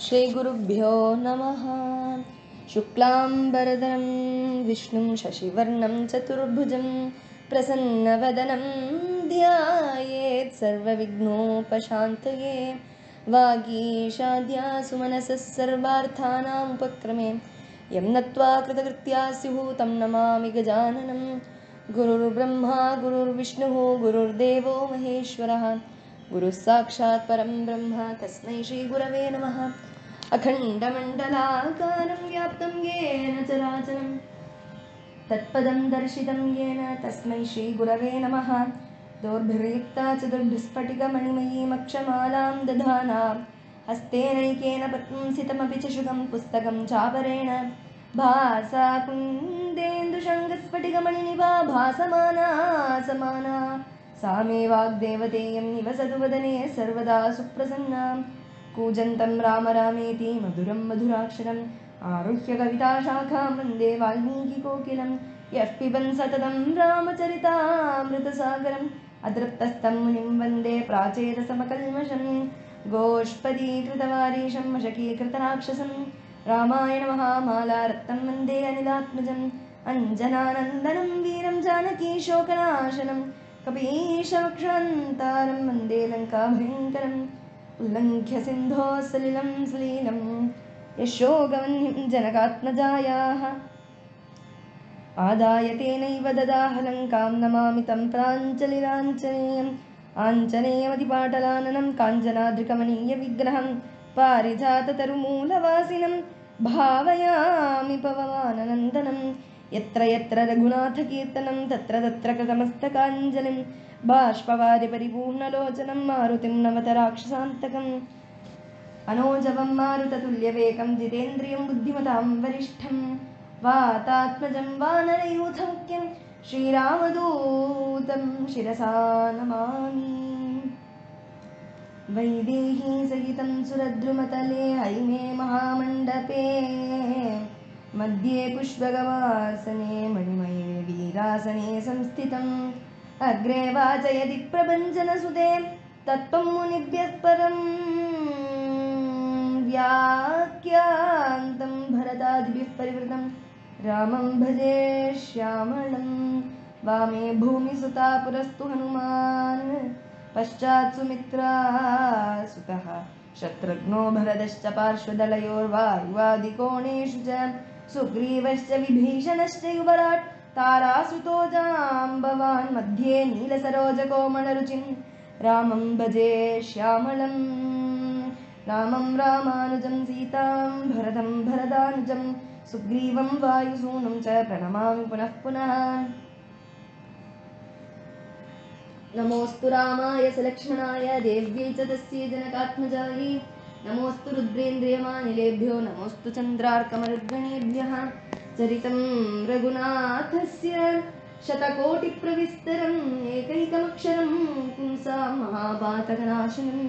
श्रीगुरुभ्यो नमः। शुक्लाम्बरधरं विष्णुं शशिवर्णं चतुर्भुजं प्रसन्नवदनं ध्यायेत् सर्वविघ्नोपशान्तये। वागीशाद्या सुमनसः सर्वार्थानाम् उपक्रमे। यं नत्वा कृतकृत्या स्युः तं नमामि गजाननं। गुरुर्ब्रह्मा गुरुर्विष्णुः गुरुर्देवो महेश्वरः गुरुः साक्षात् परं ब्रह्म तस्मै श्रीगुरवे नमः। अखण्डमण्डलाकारं व्याप्तं येन चराचरं तत्पदं दर्शितं येन तस्मै श्रीगुरवे नमः। दोर्भिर्युक्ता चतुर्भिस्फटिकमणिमयीमक्षमालां दधाना हस्तेनैकेन च शुकं पुस्तकं चापरेण। भासा कुन्देन्दुशङ्गस्फटिकमणिनिभा भासमाना समाना सा मे वाग्देवतेयं निवसतु वदने सर्वदा सुप्रसन्ना। कूजन्तं राम रामेति मधुरं मधुराक्षरम् आरुह्य कविताशाखां वन्दे वाल्मीकिकोकिलं यः पिबन् सततं रामचरितामृतसागरम्। अतृप्तस्तं मुनिं वन्दे प्राचेतसमकल्मषं गोष्पदीकृतवारीशं मशकीकृतराक्षसं रामायणमहामालारत्नं वन्दे अनिलात्मजम्। अञ्जनानन्दनं वीरं जानकीशोकनाशनं कपीशवक्षान्तारं वन्दे लङ्काभयङ्करम् उल्लङ्घ्य सिन्धोः सलिलं यशोगवह्निं जनकात्मजायाः। आदाय तेनैव ददाह लङ्कां नमामि तं प्राञ्जलिराञ्जनेयम् आञ्जनेयमतिपाटलाननं काञ्चनाद्रिकमणीयविग्रहं पारिजाततरुमूलवासिनं भावयामि पवमाननन्दनं यत्र यत्र रघुनाथकीर्तनं तत्र तत्र कृतमस्तकाञ्जलिं बाष्पवारि परिपूर्णलोचनं मारुतिं नवत राक्षसान्तकम् अनोजवं मारुततुल्यवेकं जितेन्द्रियं बुद्धिमतां वरिष्ठं वातात्मजं वानरयूथमुख्यं श्रीरामदूतं शिरसा नमामि। वैदेही सहितं सुरद्रुमतले हैमे महामण्डपे मध्ये पुष्पगवासने मणिमये वीरासने संस्थितम् अग्रे वाचयति प्रभञ्जनसुते तत्त्वं मुनिभ्यः परम् व्याख्यान्तं भरतादिभिः परिवृतं। रामं भजे श्यामलं वामे भूमिसुता पुरस्तु हनुमान्। पश्चात् सुमित्रा सुतः शत्रुघ्नो भरतश्च पार्श्वदलयोर्वायुवादिकोणेषु च सुग्रीवश्च विभीषणश्च युवराट् तारासुतो जाम्बवान् मध्ये नीलसरोजकोमलरुचिं रामं भजे श्यामलं। रामं रामानुजं सीतां भरतं भरदानुजं। सुग्रीवं वायुसूनं च प्रणमामि पुनः पुनः। नमोऽस्तु रामाय सलक्ष्मणाय देव्यै च तस्यै जनकात्मजायै नमोऽस्तु रुद्रेन्द्रियमानिलेभ्यो नमोऽस्तु चन्द्रार्कमरुद्गणेभ्यः। चरितं रघुनाथस्य शतकोटिप्रविस्तरम् एकैकमक्षरं पुंसां महापातकनाशनम्।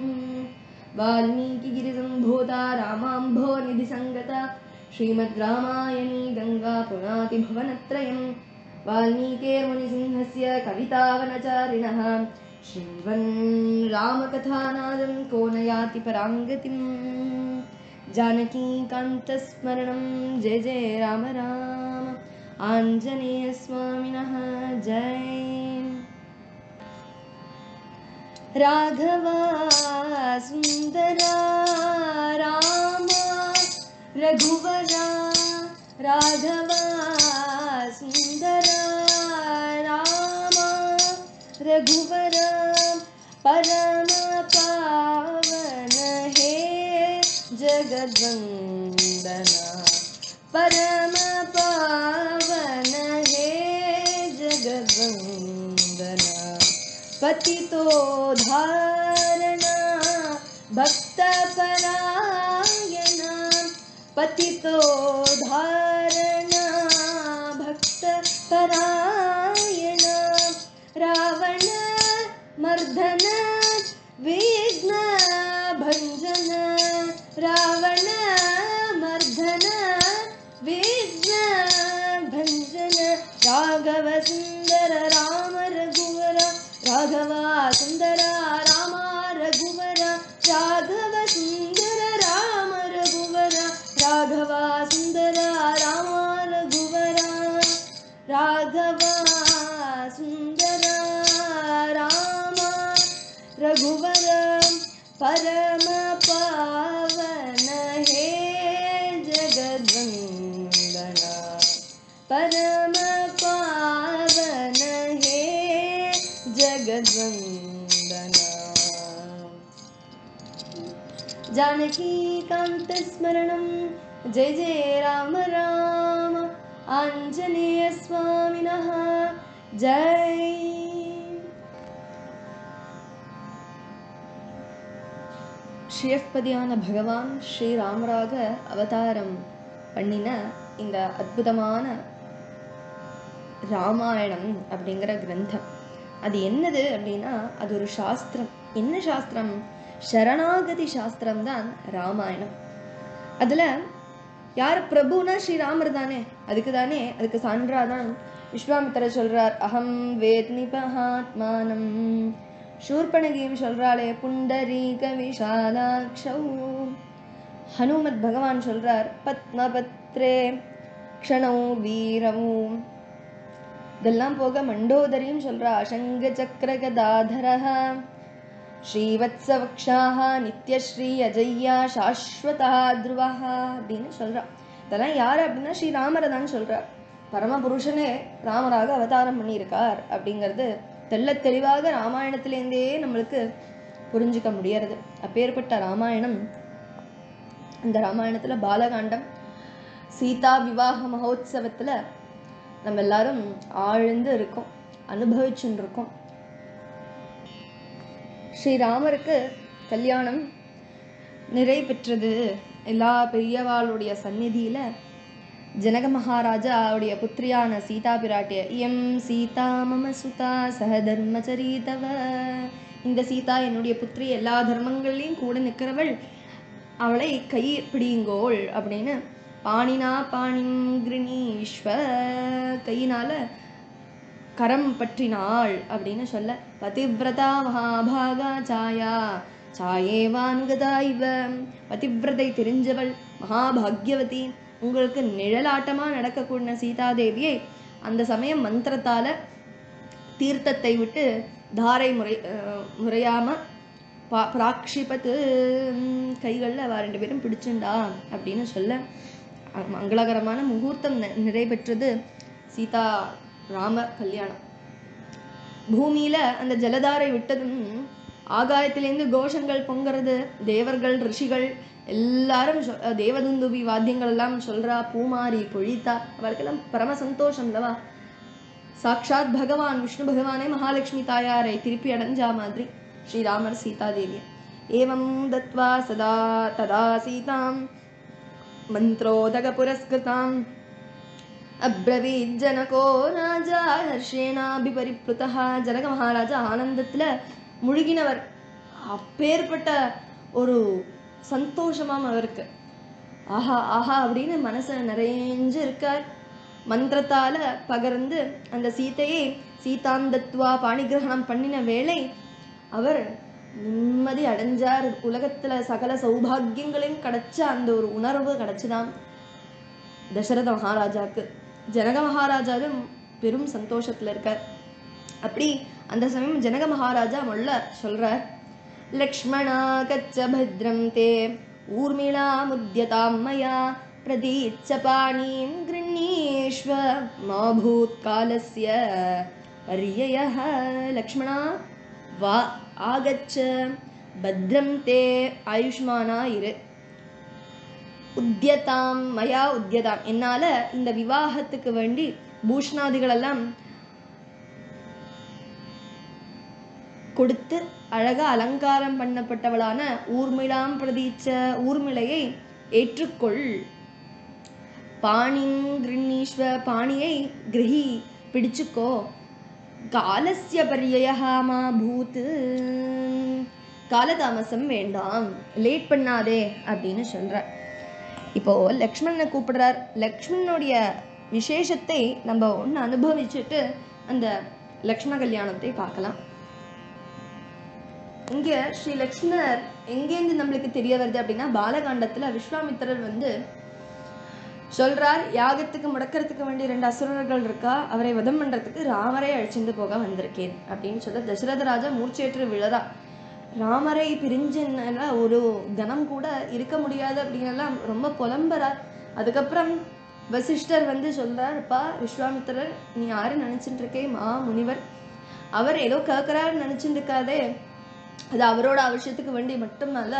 वाल्मीकिगिरिसम्भूता रामाम्भोनिधिसङ्गता श्रीमद् रामायणी गङ्गा पुनाति भुवनत्रयम् वाल्मीकेर्मुनिसिंहस्य कवितावनचारिणः शृण्वन् रामकथानादं को न याति पराङ्गतिम् जानकीकान्तस्मरणं जय जय राम राम। आञ्जनेयस्वामिनः जय। राघवा सुन्दरा रामा रघुवरा। राघवा सुन्दरा रामा रघुवरा परमपावन हे जगद्वन्दना। परमपावन हे जगद्वन्दना। पतितो धारणा भक्तपरायणा। पतितो धारणा सुन्दर राम रघुवरा राघवा सुन्दराम रघुवर राघव सुन्दर राम रघुवरा राघवा सुन्दरा रम रघुवरा राघवा सुन्दराम रघुवर परम जानकीकान्तस्मरणं जय जय राम राम आञ्जनेयस्वामिनः जय ஸ்ரீயப்பதியான பகவான் ஸ்ரீராமராக அவதாரம் பண்ணின இந்த அற்புதமான ராமாயணம் அப்படிங்கிற கிரந்தம் அது என்னது அப்படின்னா அது ஒரு சாஸ்திரம் என்ன சாஸ்திரம் சரணாகதி சாஸ்திரம் தான் ராமாயணம். அதில் யார் பிரபுனா ஸ்ரீராமர் தானே? அதுக்கு தானே அதுக்கு சான்றா தான் விஸ்வாமித்திர சொல்றார் அகம் வேத்னி பகாத்மானம் சூர்பணகியும் சொல்றாளே புண்டரீக விஷாலாட்சௌ ஹனுமத் பகவான் சொல்றார் பத்மபத்ரே க்ஷணௌ வீரமும் இதெல்லாம் போக மண்டோதரியும் சொல்றா அசங்க சக்கரகதாதரஹா ஸ்ரீவத்சவக்ஷாக நித்யஸ்ரீ அஜய்யா சாஸ்வதா துருவஹா அப்படின்னு சொல்கிறான் இதெல்லாம் யார் அப்படின்னா ஸ்ரீராமரை தான் சொல்கிறார் பரமபுருஷனே ராமராக அவதாரம் பண்ணியிருக்கார் அப்படிங்கிறது தெள்ளத் தெளிவாக ராமாயணத்திலேருந்தே நம்மளுக்கு புரிஞ்சுக்க முடியறது. அப்பேற்பட்ட ராமாயணம் இந்த ராமாயணத்தில் பாலகாண்டம் சீதா விவாக மகோத்சவத்தில் நம்ம எல்லாரும் ஆழ்ந்து இருக்கோம் அனுபவிச்சுன்னு இருக்கோம் ஸ்ரீராமருக்கு கல்யாணம் நிறை பெற்றது எல்லா பெரியவாளுடைய சந்நிதியில ஜனக மகாராஜா அவருடைய புத்திரியான சீதா பிராட்டிய எம் சீதா மம சுதா சக தர்மச்சரீதவ இந்த சீதா என்னுடைய புத்திரி எல்லா தர்மங்கள்லையும் கூட நிற்கிறவள். அவளை கை பிடிங்கோள் அப்படின்னு பாணினா பாணிம் கிருணீஸ்வ. கையினால கரம் பற்றினாள் அப்படின்னு சொல்ல பதிவிரதா மகாபாகா சாயா சாயேவானுகதா இவ. பதிவிரதை தெரிஞ்சவள் மகாபாக்யவதி. உங்களுக்கு நிழலாட்டமாக நடக்கக்கூடிய சீதாதேவியை அந்த சமயம் மந்திரத்தால் தீர்த்தத்தை விட்டு தாரை முறை முறையாமல் பா பிராக்ஷிபத்து கைகளில் கைகள்ல அவ ரெண்டு பேரும் பிடிச்சுண்டா அப்படின்னு சொல்ல மங்களகரமான முகூர்த்தம் நிறைவேற்றது சீதா ராம கல்யாணம். பூமியில அந்த ஜலதாரை விட்டதும் ஆகாயத்திலேருந்து கோஷங்கள் பொங்குறது தேவர்கள் ரிஷிகள் எல்லாரும் சொ- வாத்தியங்கள் எல்லாம் சொல்றா பூமாரி பொழித்தா அவளுக்கெல்லாம் பரம சந்தோஷம் இல்லவா சாக்ஷாத் பகவான் விஷ்ணு பகவானே மகாலட்சுமி தாயாரை திருப்பி அடைஞ்சா மாதிரி ஸ்ரீராமர் சீதாதேவி. ஏவம் தத்வா சதா ததா சீதாம் மந்திரோதக புரஸ்கிருதாம். அப்ரவீத் ஜனகோ ராஜா ஹர்ஷேனாபிபரிப்ளுதா ஜனக மகாராஜா ஆனந்தத்தில் முழுகினவர். அப்பேற்பட்ட ஒரு சந்தோஷமாம் அவருக்கு. ஆஹா ஆஹா அப்படின்னு மனசுல நிறைஞ்சு இருக்கார். மந்திரத்தால் பகர்ந்து அந்த சீதையை சீதாந்தத்வா பாணிகிரகணம் பண்ணின வேளை அவர் நிம்மதி அடைஞ்சார். உலகத்தில் சகல சௌபாகியங்களையும் கிடைச்ச அந்த ஒரு உணர்வு கிடைச்சுதான் தசரத மகாராஜாக்கு. ஜனக மகாராஜாவும் பெரும் சந்தோஷத்துல இருக்கார். அப்படி அந்த சமயம் ஜனக மகாராஜா மொள்ள சொல்றார் லக்ஷ்மணா கச்ச பத்ரம் தே ஊர்மிளா முத்தியதாம் மயா பிரதீச்ச பாணீம் கிருண்ணீஸ்வ மாபூத் காலஸ்ய பரியயः லக்ஷ்மணா வா ஆகச்ச பத்ரம் தே ஆயுஷ்மானா இரு. உத்தியதாம் மயா உத்தியதாம். என்னால இந்த விவாகத்துக்கு வேண்டி பூஷ்ணாதிகள் எல்லாம் கொடுத்து அழகா அலங்காரம் பண்ணப்பட்டவளான ஊர்மிளாம் பிரதீச்ச ஊர்மிளையை ஏற்றுக்கொள். பாணிம் கிருண்ணீஸ்வ பாணியை கிரகி பிடிச்சுக்கோ. காலசிய பரியயா பூத்து காலதாமசம் வேண்டாம். லேட் பண்ணாதே அப்படின்னு சொல்றார் இப்போ லக்ஷ்மணனை கூப்பிடுறார். லக்ஷ்மணனுடைய விசேஷத்தை நம்ம ஒன்று அனுபவிச்சுட்டு அந்த லக்ஷ்மண கல்யாணத்தை பார்க்கலாம். இங்க ஸ்ரீ லக்ஷ்மணர் எங்கேருந்து நம்மளுக்கு தெரிய வருது அப்படின்னா பாலகாண்டத்துல விஸ்வாமித்திரர் வந்து சொல்றார் யாகத்துக்கு முடக்கிறதுக்கு வேண்டிய ரெண்டு அசுரர்கள் இருக்கா? அவரை வதம் பண்றதுக்கு ராமரை அழிச்சிட்டு போக வந்திருக்கேன். அப்படின்னு சொல்ல தசரத ராஜா மூர்ச்சேற்று விழதா ராமரை பிரிஞ்சுனால ஒரு கணம் கூட இருக்க முடியாது அப்படின்னெல்லாம் ரொம்ப புலம்புறார். அதுக்கப்புறம் வசிஷ்டர் வந்து சொல்கிறார்ப்பா விஸ்வாமித்திரர் நீ யாரு நினச்சிட்டு இருக்கே மா முனிவர்? அவர் ஏதோ கேட்குறாரு நினச்சிட்டு இருக்காதே. அது அவரோட அவசியத்துக்கு வேண்டி மட்டுமல்ல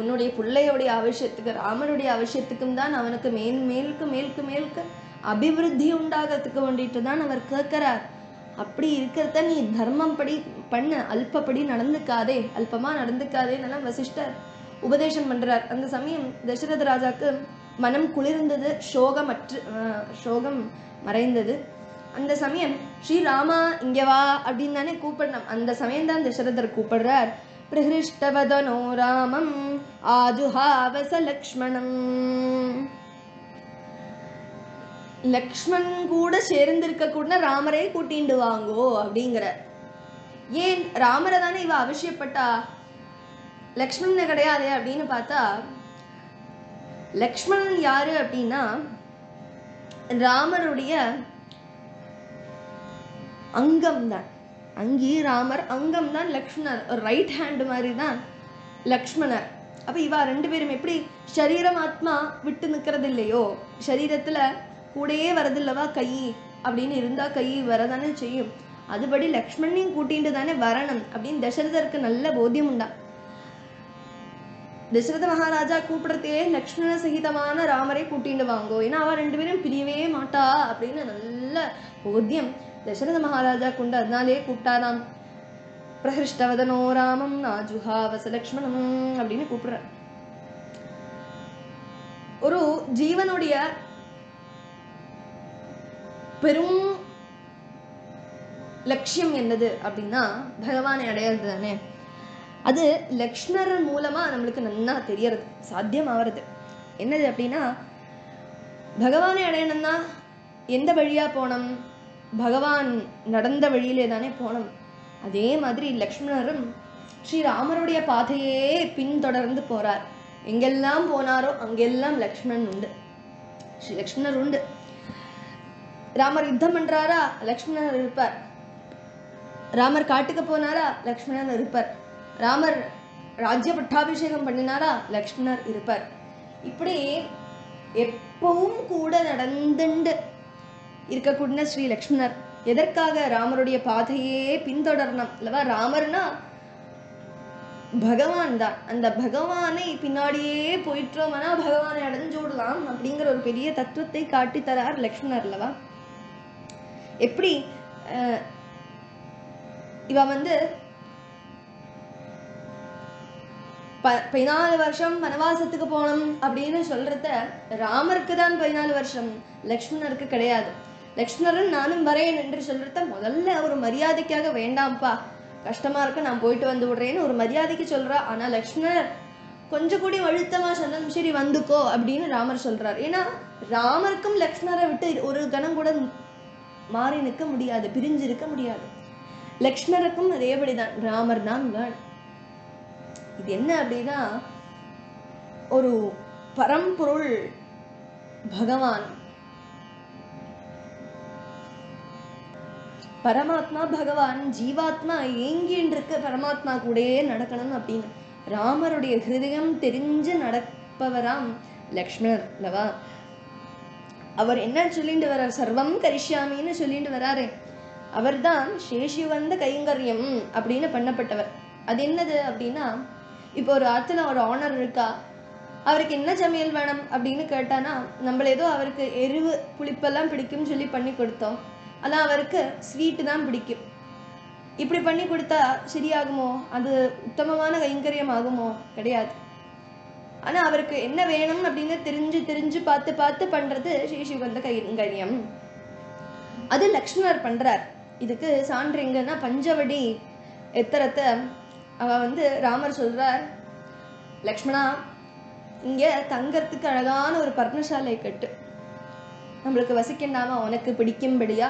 உன்னுடைய பிள்ளையோடைய அவசியத்துக்கு ராமனுடைய அவசியத்துக்கும் தான் அவனுக்கு மேல் மேலுக்கு மேலுக்கு மேலுக்கு அபிவிருத்தி உண்டாகிறதுக்கு வேண்டிட்டு தான் அவர் கேட்கிறார் அப்படி இருக்கிறத நீ தர்மம் படி பண்ண அல்பப்படி நடந்துக்காதே அல்பமா நடந்துக்காதே எல்லாம் வசிஷ்டர் உபதேசம் பண்றார். அந்த சமயம் தசரத ராஜாக்கு மனம் குளிர்ந்தது சோகம் அற்று சோகம் மறைந்தது. அந்த சமயம் ஸ்ரீராமா இங்க வா அப்படின்னு தானே கூப்பிடணும். அந்த சமயம் தான் தசரதர் கூப்பிடுறார். பிரகிருஷ்டவதனோ ராமம் ஆஜுஹாவச லக்ஷ்மணம். லக்ஷ்மண் கூட சேர்ந்திருக்க கூட ராமரே கூட்டிண்டு வாங்கோ அப்படிங்கிற ஏன் ராமரை தானே இவ அவசியப்பட்டா லக்ஷ்மணன் கிடையாதே அப்படின்னு பார்த்தா லக்ஷ்மணன் யாரு அப்படின்னா ராமருடைய அங்கம் தான் அங்கே ராமர் அங்கம் தான் லக்ஷ்மணர். ரைட் ஹேண்ட் மாதிரி தான் லக்ஷ்மணர். அப்ப இவா ரெண்டு பேரும் எப்படி சரீரம் ஆத்மா விட்டு நிக்கிறது இல்லையோ சரீரத்துல கூடயே வரதில்லவா கை அப்படின்னு இருந்தா கை வரதானே செய்யும். அதுபடி லக்ஷ்மணையும் கூட்டிட்டு தானே வரணும் அப்படின்னு தசரதருக்கு நல்ல போத்தியம் உண்டா. தசரத மகாராஜா கூப்பிடுறதே லக்ஷ்மண சகிதமான ராமரை கூட்டிட்டு வாங்கோ. ஏன்னா அவ ரெண்டு பேரும் பிரியவே மாட்டா அப்படின்னு நல்ல போத்தியம் தசரத மகாராஜா கொண்டு அதனாலே கூப்பிட்டாராம். பிரஹிருஷ்டவதனோ ராமம் நாஜுஹாவச லக்ஷ்மணம் அப்படின்னு கூப்பிடுற. ஒரு ஜீவனுடைய பெரும் லட்சியம் என்னது அப்படின்னா பகவானை அடையிறது தானே. அது லக்ஷ்மணர் மூலமா நம்மளுக்கு நன்னா தெரியறது சாத்தியமாகிறது என்னது அப்படின்னா பகவானை அடையணும்னா எந்த வழியா போனோம் பகவான் நடந்த வழியிலே தானே போனோம் அதே மாதிரி லக்ஷ்மணரும் ஸ்ரீராமருடைய பாதையே பின்தொடர்ந்து போறார். எங்கெல்லாம் போனாரோ அங்கெல்லாம் லக்ஷ்மணன் உண்டு. ஸ்ரீ லக்ஷ்மணர் உண்டு. ராமர் யுத்தம் பண்றாரா? லக்ஷ்மணர் இருப்பார். ராமர் காட்டுக்கு போனாரா? லக்ஷ்மணன் இருப்பார். ராமர் ராஜ்ய பட்டாபிஷேகம் பண்ணினாரா? லக்ஷ்மணர் இருப்பார். இப்படி எப்பவும் கூட நடந்துண்டு இருக்கக்கூடிய ஸ்ரீ லக்ஷ்மணர். எதற்காக ராமருடைய பாதையே பின்தொடரணும்? அல்லவா ராமர்னா பகவான் தான். அந்த பகவானை பின்னாடியே போயிட்டோம்னா பகவானை அடைஞ்சு விடலாம் அப்படிங்கிற ஒரு பெரிய தத்துவத்தை காட்டித்தரார் லக்ஷ்மணர் அல்லவா? எப்படி அஹ், இவ வந்து ப பதினாலு வருஷம் வனவாசத்துக்கு போகணும் அப்படின்னு சொல்றத ராமருக்கு தான் பதினாலு வருஷம் லக்ஷ்மணருக்கு கிடையாது. லக்ஷ்மணரும் நானும் வரேன் என்று சொல்றத முதல்ல ஒரு மரியாதைக்காக வேண்டாம்ப்பா. கஷ்டமா இருக்கு நான் போயிட்டு வந்து விடுறேன்னு ஒரு மரியாதைக்கு சொல்றா. ஆனா லக்ஷ்மணர் கொஞ்சம் கூடி அழுத்தமா சொன்னாலும் சரி வந்துக்கோ அப்படின்னு ராமர் சொல்றார். ஏன்னா ராமருக்கும் லக்ஷ்மணரை விட்டு ஒரு கணம் கூட மாறி நிற்க முடியாது பிரிஞ்சு இருக்க முடியாது. லக்ஷ்மணருக்கும் அதேபடிதான் ராமர் தான் வேணும் இது என்ன அப்படின்னா ஒரு பரம்பொருள் பகவான். பரமாத்மா பகவான் ஜீவாத்மா ஏங்கின்னு இருக்க பரமாத்மா கூடயே நடக்கணும் அப்படின்னு. ராமருடைய ஹிருதயம் தெரிஞ்சு நடப்பவராம் லக்ஷ்மணர் அல்லவா? அவர் என்ன சொல்லிட்டு வர்றார்? சர்வம் கரிஷ்யாமின்னு சொல்லிட்டு வராரு அவர்தான் சேஷிவந்த கைங்கரியம் அப்படின்னு பண்ணப்பட்டவர். அது என்னது அப்படின்னா இப்போ ஒரு ஆத்துல ஒரு ஆனர் இருக்கா? அவருக்கு என்ன சமையல் வேணும் அப்படின்னு கேட்டானா நம்மள ஏதோ அவருக்கு எருவு புளிப்பெல்லாம் பிடிக்கும்னு சொல்லி பண்ணி கொடுத்தோம். ஆனால் அவருக்கு ஸ்வீட்டு தான் பிடிக்கும். இப்படி பண்ணி கொடுத்தா சரியாகுமோ? அது உத்தமமான கைங்கரியம் ஆகுமோ? கிடையாது. ஆனால் அவருக்கு என்ன வேணும் அப்படின்னு தெரிஞ்சு தெரிஞ்சு பார்த்து பார்த்து பண்ணுறது ஸ்ரீ சிவந்த கைங்கரியம். அது லக்ஷ்மணர் பண்ணுறார் இதுக்கு சான்று எங்கன்னா பஞ்சவடி எத்தரத்தை அவ வந்து ராமர் சொல்றார். லக்ஷ்மணா இங்க தங்கறதுக்கு அழகான ஒரு பர்ணசாலை கட்டு. நம்மளுக்கு வசிக்கண்டாமா? உனக்கு பிடிக்கும்படியா?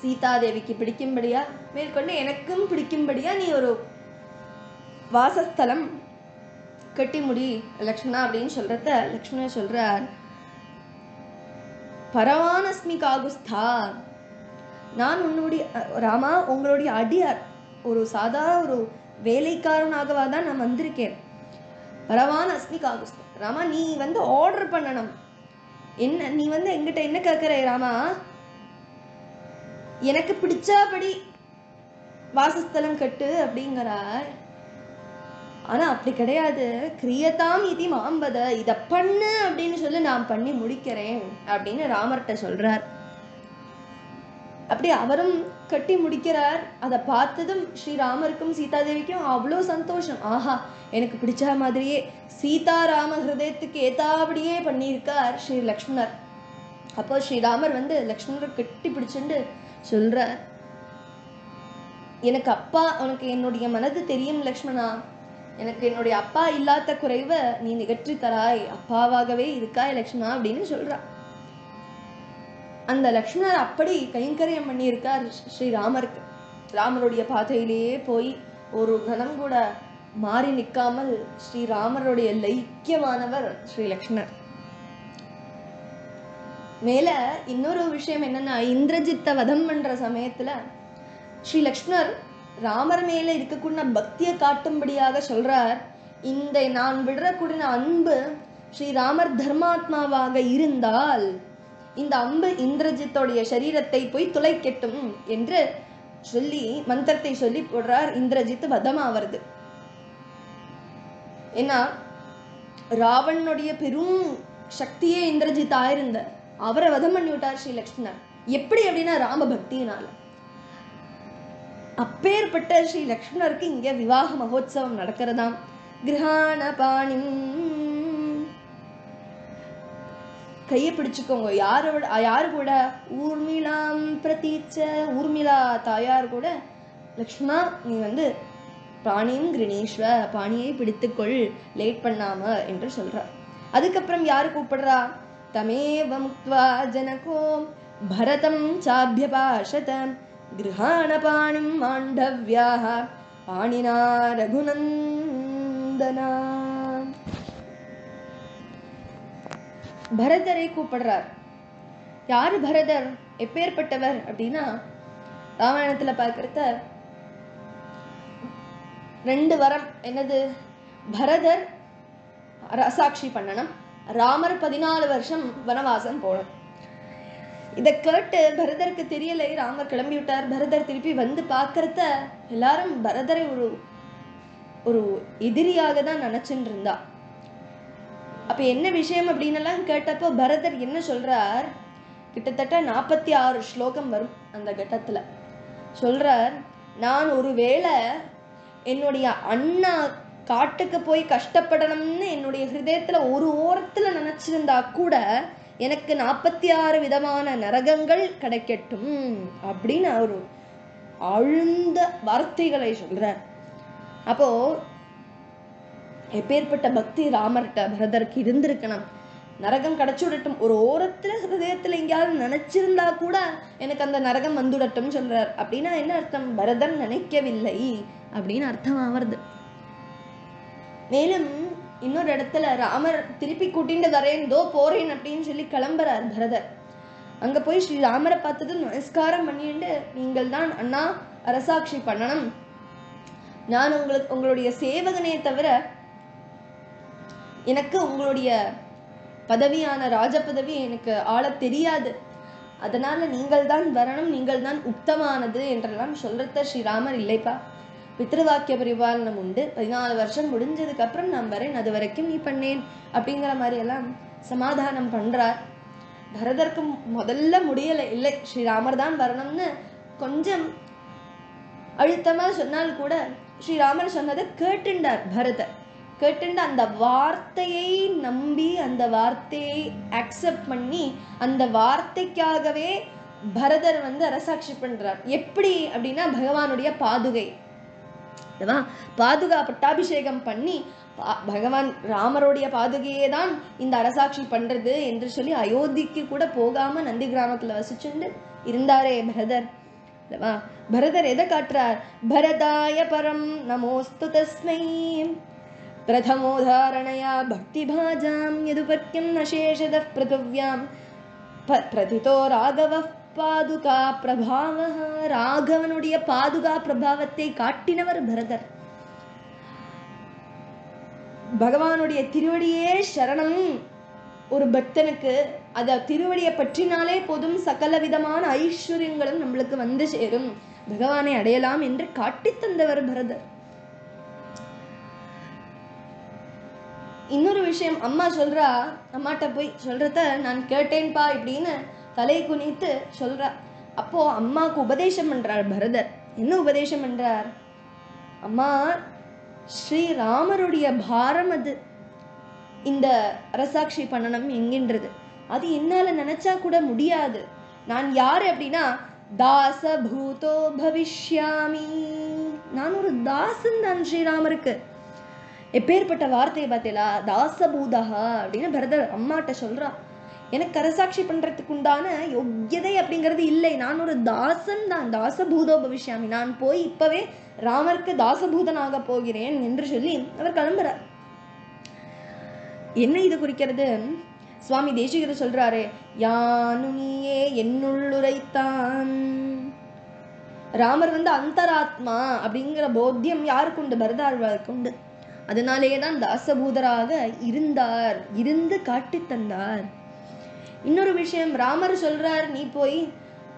சீதாதேவிக்கு பிடிக்கும்படியா? மேற்கொண்டு எனக்கும் பிடிக்கும்படியா நீ ஒரு வாசஸ்தலம் கட்டி முடி லக்ஷ்மணா அப்படின்னு சொல்றத லக்ஷ்மணன் சொல்றார். பரவானஸ்மி காகுஸ்தா. நான் உன்னுடைய ராமா உங்களுடைய அடியார் ஒரு சாதா ஒரு வேலைக்காரனாகவா தான் நான் வந்திருக்கேன். பரவான அஸ்மி ராமா நீ வந்து ஆர்டர் பண்ணணும். என்ன நீ வந்து எங்கிட்ட என்ன கேட்குற ராமா? எனக்கு பிடிச்சபடி வாசஸ்தலம் கட்டு அப்படிங்கிறார் ஆனால் அப்படி கிடையாது. கிரியதாம் இதி மாம்பத இதை பண்ணு அப்படின்னு சொல்லி நான் பண்ணி முடிக்கிறேன் அப்படின்னு ராமர்கிட்ட சொல்கிறார் அப்படி அவரும் கட்டி முடிக்கிறார். அதை பார்த்ததும் ஸ்ரீராமருக்கும் சீதாதேவிக்கும் அவ்வளோ சந்தோஷம். ஆஹா எனக்கு பிடிச்ச மாதிரியே சீதாராம ஹிருதயத்துக்கு ஏத்தாபடியே பண்ணியிருக்கார் ஸ்ரீ லக்ஷ்மணர். அப்போ ஸ்ரீராமர் வந்து லக்ஷ்மணரை கட்டி பிடிச்சுண்டு சொல்கிறார் எனக்கு அப்பா உனக்கு என்னுடைய மனது தெரியும் லக்ஷ்மணா. எனக்கு என்னுடைய அப்பா இல்லாத குறைவை நீ நிகற்றி தராய். அப்பாவாகவே இருக்காய் லக்ஷ்மணா அப்படின்னு சொல்கிறான் அந்த லக்ஷ்மணர் அப்படி கைங்கரியம் பண்ணியிருக்கார் ஸ்ரீராமருக்கு. ராமருடைய பாதையிலேயே போய் ஒரு கணம் கூட மாறி நிற்காமல் ஸ்ரீராமருடைய லைக்கியமானவர் ஸ்ரீ லக்ஷ்மணர். மேல இன்னொரு விஷயம் என்னன்னா இந்திரஜித்தை வதம் பண்ற சமயத்துல ஸ்ரீ லக்ஷ்மணர் ராமர் மேல இருக்கக்கூடிய பக்தியை காட்டும்படியாக சொல்றார் இந்த நான் விடுறக்கூடிய அன்பு ஸ்ரீராமர் தர்மாத்மாவாக இருந்தால் இந்த அம்பு இந்திரஜித்தோடைய சரீரத்தை போய் துளைக்கட்டும் என்று சொல்லி மந்திரத்தை சொல்லி போடுறார் இந்திரஜித் வதமாவது ஏன்னா ராவணனுடைய பெரும் சக்தியே இந்திரஜித் ஆயிருந்த. அவரை வதம் பண்ணி விட்டார் ஸ்ரீ லக்ஷ்மணர். எப்படி அப்படின்னா ராம பக்தியினால அப்பேற்பட்ட ஸ்ரீ லக்ஷ்மணருக்கு இங்க விவாக மகோத்சவம் நடக்கிறதாம். கிரகாண பாணிம் கையை பிடிச்சிக்கோங்க. யாரோட யாரு கூட? ஊர்மிளாம் பிரதீச்ச ஊர்மிளா தாயார் கூட? லக்ஷ்மணா நீ வந்து பாணியும் கிரிணீஸ்வ பாணியை பிடித்துக்கொள் லேட் பண்ணாம என்று சொல்றார் அதுக்கப்புறம் யாரு கூப்பிடுறா? தமேவ முக்வா ஜனகோ பரதம் சாபியபாஷத கிரகாண பாணிம் மாண்டவ்யாக பாணினா ரகுநந்தனா. பரதரை கூப்பிடுறார். யாரு பரதர்? எப்பேற்பட்டவர்? அப்படின்னா ராமாயணத்துல பார்க்கறத ரெண்டு வரம். என்னது? பரதர் ரசாட்சி பண்ணணும். ராமர் பதினாலு வருஷம் வனவாசம் போகணும். இதை கேட்டு பரதருக்கு தெரியலை. ராமர் கிளம்பி விட்டார் பரதர் திருப்பி வந்து பார்க்கறத எல்லாரும் பரதரை ஒரு ஒரு எதிரியாக தான் நினைச்சுட்டு இருந்தா. அப்போ என்ன விஷயம் அப்படின்னு கேட்டப்போ பரதர் என்ன சொல்றார்? கிட்டத்தட்ட நாற்பத்தி ஆறு ஸ்லோகம் வரும் அந்த கட்டத்தில். சொல்றார் நான் ஒருவேளை என்னுடைய அண்ணா காட்டுக்கு போய் கஷ்டப்படணும்னு என்னுடைய ஹிருதயத்தில் ஒரு ஓரத்தில் நினச்சிருந்தா கூட எனக்கு நாற்பத்தி ஆறு விதமான நரகங்கள் கிடைக்கட்டும் அப்படின்னு ஒரு ஆழ்ந்த வார்த்தைகளை சொல்கிறார் அப்போது எப்பேற்பட்ட பக்தி ராமர்கிட்ட பரதருக்கு இருந்திருக்கணும். நரகம் கிடைச்சுடட்டும். ஒரு ஓரத்தில் ஹிருதயத்தில் எங்கேயாவது நினைச்சிருந்தா கூட எனக்கு அந்த நரகம் வந்துடட்டும் சொல்கிறார் அப்படின்னா என்ன அர்த்தம்? பரதன் நினைக்கவில்லை அப்படின்னு அர்த்தம் ஆவறது மேலும் இன்னொரு இடத்துல ராமர் திருப்பி கூட்டிட்டு வரேன் தோ போறேன் அப்படின்னு சொல்லி கிளம்புறார் பரதர். அங்கே போய் ஸ்ரீ ராமரை பார்த்தது நமஸ்காரம் பண்ணிட்டு நீங்கள் தான் அண்ணா அரசாட்சி பண்ணணும். நான் உங்களுக்கு உங்களுடைய சேவகனே தவிர எனக்கு உங்களுடைய பதவியான ராஜ பதவி எனக்கு ஆள தெரியாது. அதனால நீங்கள் தான் வரணும் நீங்கள் தான் உத்தமானது என்றெல்லாம் சொல்றத ஸ்ரீராமர் இல்லைப்பா. பித்ருவாக்கிய பரிபாலனம் உண்டு. பதினாலு வருஷம் முடிஞ்சதுக்கு அப்புறம் நான் வரேன் அது வரைக்கும் நீ பண்ணேன் அப்படிங்கிற மாதிரி எல்லாம் சமாதானம் பண்றார். பரதருக்கு முதல்ல முடியலை இல்லை ஸ்ரீராமர் தான் வரணும்னு கொஞ்சம் அழுத்தமாக சொன்னால் கூட ஸ்ரீராமர் சொன்னதை கேட்டுண்டார் பரதர். கேட்டுண்டு அந்த வார்த்தையை நம்பி அந்த வார்த்தையை அக்செப்ட் பண்ணி அந்த வார்த்தைக்காகவே பரதர் வந்து அரசாட்சி பண்றார். எப்படி அப்படின்னா பகவானுடைய பாதுகை. அல்லவா? பாதுகா பட்டாபிஷேகம் பண்ணி பகவான் ராமருடைய பாதுகையே தான் இந்த அரசாட்சி பண்றது என்று சொல்லி அயோத்திக்கு கூட போகாம நந்தி கிராமத்துல வசிச்சுண்டு இருந்தாரே பரதர். அல்லவா? பரதர் எதை காட்டுறார்? பரதாய பரம் நமோஸ்து தஸ்மை. प्रथमोदाहरणया பக்தி பாஜாம் யதுபத்யம் நசேஷதः पृथिव्यां பிரதிதோ ராகவ பாதுகா பிரபாவ ராகவனுடைய பாதுகா பிரபாவத்தை காட்டினவர் பரதர் பகவானுடைய திருவடியே சரணம். ஒரு பக்தனுக்கு அத திருவடியை பற்றினாலே போதும் சகல விதமான ஐஸ்வர்யங்களும் நம்மளுக்கு வந்து சேரும். பகவானை அடையலாம் என்று காட்டித் தந்தவர் பரதர். இன்னொரு விஷயம் அம்மா சொல்றா அம்மாட்ட போய் சொல்றத நான் கேட்டேன்பா இப்படின்னு தலை குனித்து சொல்றா. அப்போ அம்மாவுக்கு உபதேசம் பண்றார் பரதர். என்ன உபதேசம் பண்றார்? அம்மா ஸ்ரீராமருடைய பாரம் அது. இந்த அரசாட்சி பண்ணணும் என்கின்றது. அது என்னால நினைச்சா கூட முடியாது. நான் யாரு அப்படின்னா தாச பூதோ பவிஷ்யாமி. நான் ஒரு தாசன் தான் ஸ்ரீராமருக்கு. எப்பேற்பட்ட வார்த்தையை பார்த்தீங்களா? தாசபூதகா அப்படின்னு பரதர் அம்மாட்ட சொல்றா. எனக்கு கரசாட்சி பண்றதுக்கு உண்டான யோக்கியதை அப்படிங்கிறது இல்லை. நான் ஒரு தாசன் தான். தாசபூதோ பவிஷ்யாமி நான் போய் இப்பவே ராமருக்கு தாசபூதனாக போகிறேன் என்று சொல்லி அவர் கிளம்புறார். என்ன இது குறிக்கிறது? சுவாமி தேசிகர் சொல்றாரு யானு நீயே என்னுள்ளுரைத்தான். ராமர் வந்து அந்தராத்மா அப்படிங்கிற போத்தியம் யாருக்கு உண்டு? பரதாழ்வாருக்கு உண்டு. அதனாலேயே தான் தாசபூதராக இருந்தார் இருந்து காட்டி தந்தார். இன்னொரு விஷயம் ராமர் சொல்றார் நீ போய்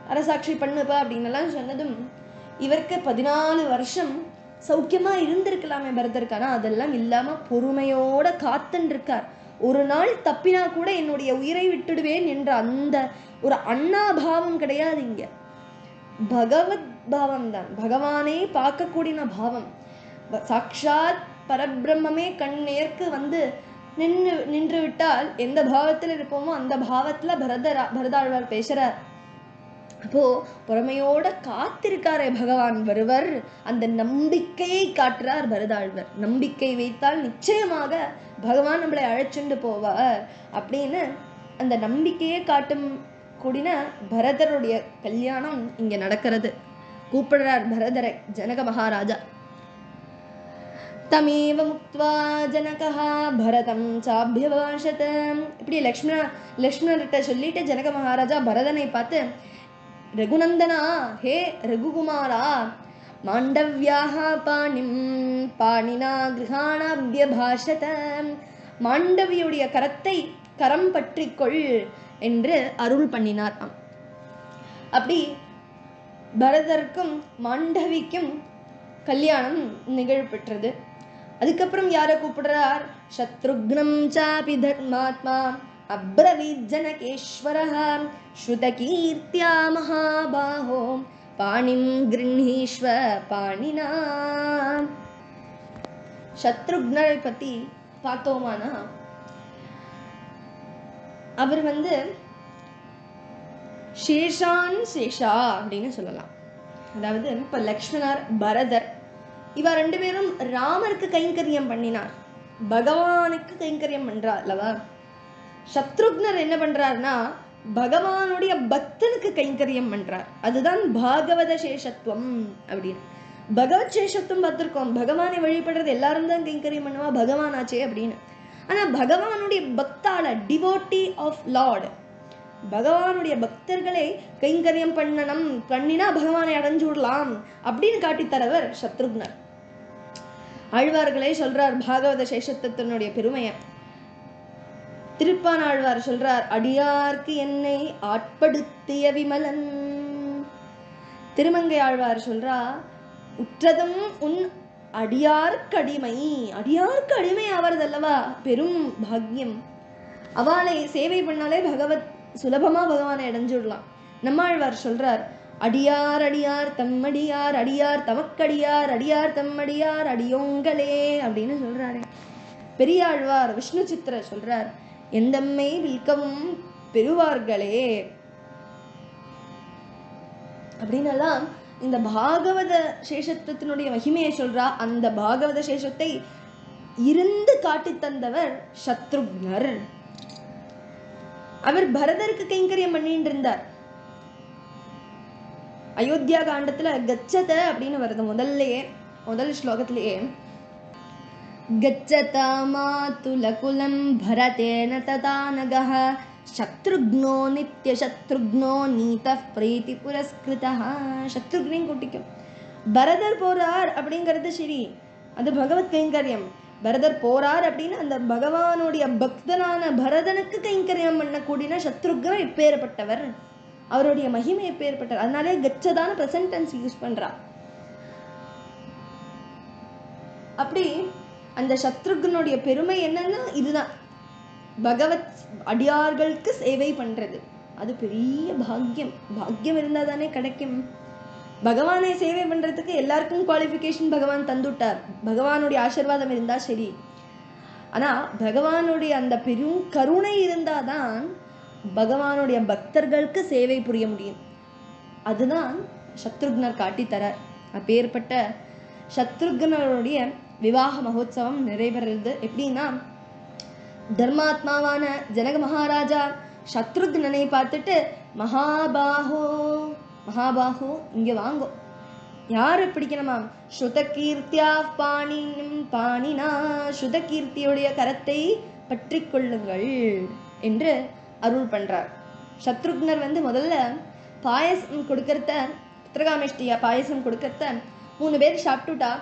அரசாட்சி பண்ணுப்பா அப்படின்னு சொன்னதும் இவருக்கு பதினாலு வருஷம் சௌக்கியமா இருந்திருக்கலாமே பரதருக்கு. அதெல்லாம் இல்லாம பொறுமையோட காத்துன்னு இருக்கார் ஒரு நாள் தப்பினா கூட என்னுடைய உயிரை விட்டுடுவேன் என்ற அந்த ஒரு அண்ணா பாவம் கிடையாது இங்க. பகவத் பாவம் தான் பகவானே பார்க்கக்கூடிய பாவம். ப- சாக்ஷாத் பரபிரம்மே கண் நேர்க்கு வந்து நின்று நின்று விட்டால் எந்த பாவத்தில் இருப்போமோ அந்த பாவத்துல பரதரா பரதாழ்வார் பேசுறார். அப்போ பொறுமையோட காத்திருக்காரே பகவான் வருவர். அந்த நம்பிக்கையை காட்டுறார் பரதாழ்வர். நம்பிக்கை வைத்தால் நிச்சயமாக பகவான் நம்மளை அழைச்சுண்டு போவார். அப்படின்னு அந்த நம்பிக்கையை காட்டும் கூடின பரதருடைய கல்யாணம் இங்க நடக்கிறது. கூப்பிடுறார் பரதரை ஜனக மகாராஜா. தமேவ முக்வா ஜனகः பரதம் சாபியபாஷத இப்படி லக்ஷ்மண லக்ஷ்மணர்கிட்ட சொல்லிட்டு ஜனக மகாராஜா பரதனை பார்த்து ரகுநந்தனா ஹே ரகுகுமாரா மாண்டவியாக பாணிம் பாணினா கிரகாணாபியபாஷத மாண்டவியுடைய கரத்தை கரம் பற்றிக்கொள் என்று அருள் பண்ணினார் அப்படி பரதருக்கும் மாண்டவிக்கும் கல்யாணம் நிகழ்பெற்றது. அதுக்கப்புறம் யாரை கூப்பிடுறார்? சத்ருக்னம் சாபி தர்மாத்மா அப்ரவீத் ஜனகேஸ்வரः ஸ்ருதகீர்த்தியா மகாபாஹோ பாணிம் கிருண்ணீஸ்வ பாணினா. சத்ருக்னரை பத்தி பார்த்தோமானா? அவர் வந்து சேஷான் சேஷா அப்படின்னு சொல்லலாம். அதாவது இப்ப லக்ஷ்மணர் பரதர் இவா ரெண்டு பேரும் ராமருக்கு கைங்கரியம் பண்ணினார். பகவானுக்கு கைங்கரியம் பண்றார் அல்லவா சத்ருக்னர் என்ன பண்றாருன்னா பகவானுடைய பக்தனுக்கு கைங்கரியம் பண்றார். அதுதான் பாகவத சேஷத்துவம் அப்படின்னு. பகவத் சேஷத்துவம் பார்த்துருக்கோம். பகவானை வழிபடுறது எல்லாரும் தான் கைங்கரியம் பண்ணுவா பகவான் ஆச்சே அப்படின்னு. ஆனா பகவானுடைய பக்தால டிவோட்டி ஆஃப் லார்ட் பகவானுடைய பக்தர்களை கைங்கரியம் பண்ணணும் பண்ணினா பகவானை அடைஞ்சு விடலாம் அப்படின்னு காட்டித்தரவர் சத்ருக்னர். ஆழ்வார்களே சொல்றார் பாகவத சேஷத்தத்தினுடைய பெருமையை. திருப்பானாழ்வார் சொல்றார் அடியார்க்கு என்னை ஆட்படுத்திய விமலன். திருமங்கை ஆழ்வார் சொல்றா உற்றதும் உன் அடியார்க்கு அடிமை அடியார்க்கு அடிமை ஆவறதல்லவா? பெரும் பாக்கியம். அவளை சேவை பண்ணாலே பகவத் சுலபமா பகவானை அடைஞ்சுடலாம். நம்மாழ்வார் சொல்றார் அடியார் அடியார் தம்மடியார் அடியார் தமக்கடியார் அடியார் தம்மடியார் அடியோங்களே அப்படின்னு சொல்றாரு. பெரியாழ்வார் விஷ்ணு சித்திர சொல்றார் எந்தம்மை வில்கவும் பெறுவார்களே? அப்படின்னெல்லாம் இந்த பாகவத சேஷத்தினுடைய மகிமையை சொல்றா. அந்த பாகவத சேஷத்தை இருந்து காட்டித் தந்தவர் சத்ருக்னர். அவர் பரதருக்கு கைங்கரியம் பண்ணிட்டு இருந்தார். அயோத்தியா காண்டத்துல கச்சத அப்படின்னு வருது முதல்லையே முதல் ஸ்லோகத்திலேயே. கச்சதமாதுலகுலம் பரதேன ததானகः சத்ருக்னோ நித்திய சத்ருக்னோ நீத பிரீத்தி புரஸ்கிருதா சத்ருக்னையும் குட்டிக்கும். பரதர் போறார் அப்படிங்கிறது சரி அது பகவத் கைங்கரியம். பரதர் போறார் அப்படின்னு அந்த பகவானுடைய பக்தனான பரதனுக்கு கைங்கரியம் பண்ணக்கூடியனா சத்ருக்னவர் இப்பேறப்பட்டவர். அவருடைய மகிமை எப்பேற்பட்டார் அதனாலே கச்சதான ப்ரெசன்ட் டென்ஸ் யூஸ் பண்றா. அப்படி அந்த சத்ருகனுடைய பெருமை என்னன்னா இதுதான். பகவத் அடியார்களுக்கு சேவை பண்றது. அது பெரிய பாக்கியம். பாக்கியம் இருந்தால் தானே கிடைக்கும். பகவானை சேவை பண்றதுக்கு எல்லாருக்கும் குவாலிஃபிகேஷன் பகவான் தந்துட்டார். பகவானுடைய ஆசிர்வாதம் இருந்தா சரி. ஆனா பகவானுடைய அந்த பெரும் கருணை இருந்தாதான் பகவானுடைய பக்தர்களுக்கு சேவை புரிய முடியும். அதுதான் சத்ருக்னர் காட்டித்தரார் அப்பேற்பட்ட சத்ருக்னருடைய விவாக மகோத்சவம் நிறைவேறது எப்படின்னா தர்மாத்மாவான ஜனக மகாராஜா சத்ருக்னனை பார்த்துட்டு மகாபாஹோ மகாபாஹோ இங்கே வாங்கோ. யாரை பிடிக்கணுமாம் ஸ்ருதகீர்த்தியா பாணினும் பாணினா ஸ்ருதகீர்த்தியுடைய கரத்தை பற்றி கொள்ளுங்கள் என்று அருள் பண்ணுறார் சத்ருக்னர் வந்து முதல்ல பாயசம் கொடுக்கறத புத்திரகாமேஷ்டியா பாயசம் கொடுக்கறத மூணு பேர் சாப்பிட்டுட்டா.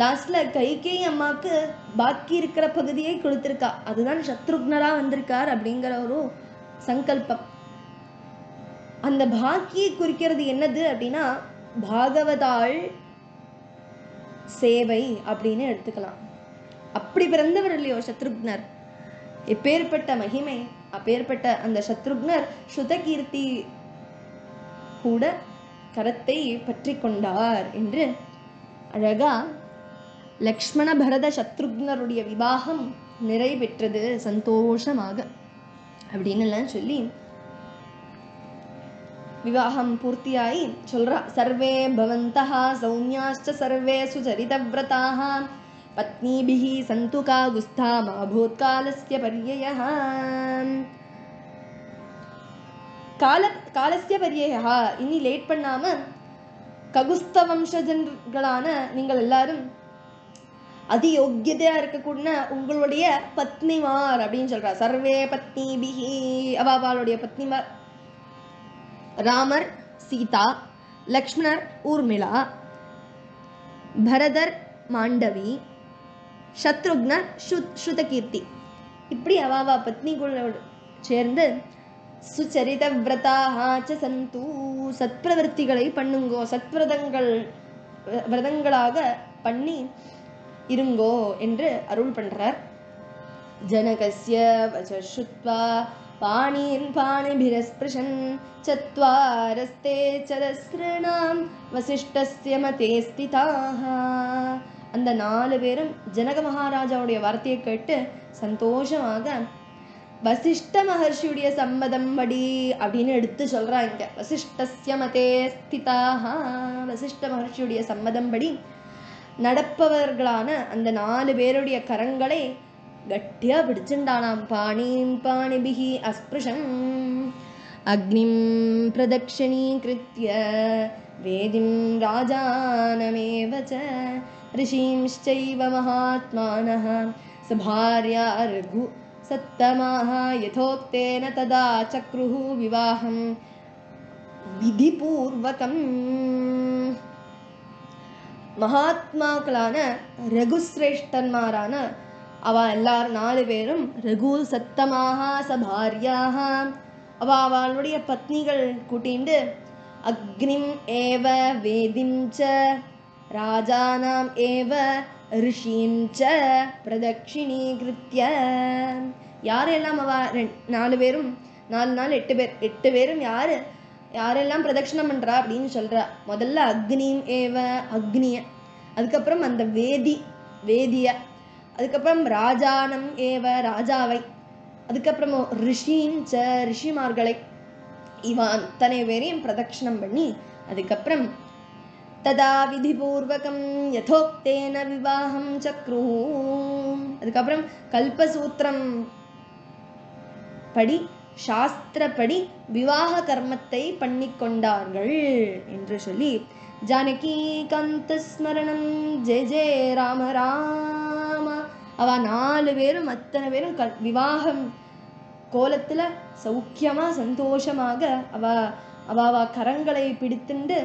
லாஸ்ட்ல கைகேயி அம்மாவுக்கு பாக்கி இருக்கிற பகுதியை கொடுத்துருக்கா. அதுதான் சத்ருக்னரா வந்திருக்கார் அப்படிங்கிற ஒரு சங்கல்பம். அந்த பாக்கியை குறிக்கிறது என்னது அப்படின்னா பாகவதாள் சேவை அப்படின்னு எடுத்துக்கலாம். அப்படி பிறந்தவர் இல்லையோ சத்ருக்னர். எப்பேற்பட்ட மகிமை அப்பேற்பட்ட அந்த சத்ருக்னர் ஸ்ருதகீர்த்தி கூட கரத்தை பற்றி கொண்டார் என்று அழகா லக்ஷ்மண பரத சத்ருக்னருடைய விவாகம் நிறைவேற்றது சந்தோஷமாக அப்படின்னுலாம் சொல்லி விவாகம் பூர்த்தியாயி சொல்றா சர்வே பவந்தா சௌமியாச்ச சர்வே சுச்சரிதவிரதாக पत्नीभिः सन्तु कागुस्था मा भूत्कालस्य पर्ययः கால காலஸ்ய பரியயா இனி லேட் பண்ணாம ககுஸ்த வம்சஜன்களான நீங்கள் எல்லாரும் அதியோக்கியதையா இருக்கக்கூடிய உங்களுடைய பத்னிமார் அப்படின்னு சொல்றா சர்வே பத்னிபிஹி அவ அவளுடைய பத்னிமார் ராமர் சீதா லக்ஷ்மணர் ஊர்மிளா பரதர் மாண்டவி சத்ருக்ன ஸ்ருத் ஸ்ருதகீர்த்தி இப்படி அவாவா பத்னிகளோடு சேர்ந்து சுச்சரித விரதாக சந்தூ சத்பிரவர்த்திகளை பண்ணுங்கோ சத்விரதங்கள் விரதங்களாக பண்ணி இருங்கோ என்று அருள் பண்றார். ஜனகசிய வச ஸ்ருத்வா பாணியின் பாணிபிரஸ்பிருஷன் சத்வாரஸ்தே சதஸ்ருணாம் வசிஷ்டஸ்ய மதே ஸ்திதாஹா அந்த நாலு பேரும் ஜனக மகாராஜாவுடைய வார்த்தையை கேட்டு சந்தோஷமாக வசிஷ்ட மகர்ஷியுடைய சம்மதம் படி அப்படின்னு எடுத்து சொல்கிறாங்க வசிஷ்டசிய வசிஷ்டஸ்ய மதே ஸ்திதாக வசிஷ்ட மகர்ஷியுடைய சம்மதம் படி நடப்பவர்களான அந்த நாலு பேருடைய கரங்களை கட்டியா பிடிச்சுண்டானாம் பாணிம் பாணிபிகி அஸ்பிருஷம் அக்னிம் பிரதக்ஷணீகிருத்ய வேதிம் ராஜானமேவச்ச ச ऋषींश्चैव महात्मानः सभार्या रघु सत्तमाः यथोक्तेन तदा चक्रुः विवाहं विधिपूर्वकम् மகாத்மாக்களான ரகுசிரேஷ்டன்மாரான அவ எல்லாரும் நாலு பேரும் ரகு சத்தமாக சபாரியாக அவ அவளுடைய பத்னிகள் கூட்டிண்டு அக்னிம் ஏவ வேதிம் ச ராஜானாம் ஏவ ரிஷீம் ச பிரதட்சிணீகிருத்ய யாரெல்லாம் அவ நாலு பேரும் நாலு நாள் எட்டு பேர் எட்டு பேரும் யார்? யாரெல்லாம் பிரதட்சிணம் பண்ணுறா அப்படின்னு சொல்கிறா முதல்ல அக்னியும் ஏவ அக்னிய. அதுக்கப்புறம் அந்த வேதி வேதிய. அதுக்கப்புறம் ராஜானம் ஏவ ராஜாவை. அதுக்கப்புறம் ரிஷின் ச ரிஷிமார்களை. இவன் அத்தனை பேரையும் பிரதட்சிணம் பண்ணி அதுக்கப்புறம் ததா விதிபூர்வகம் யதோக்தேன விவாகம் சக்ரு அதுக்கப்புறம் கல்பசூத்திரம் படி சாஸ்திரப்படி விவாக கர்மத்தை பண்ணிக்கொண்டார்கள் என்று சொல்லி ஜானகி கந்த ஸ்மரணம் ஜெய ஜெய ராம ராம அவ நாலு பேரும் அத்தனை பேரும் க விவாகம் கோலத்தில் சௌக்கியமா சந்தோஷமாக அவ அவ கரங்களை பிடித்துண்டு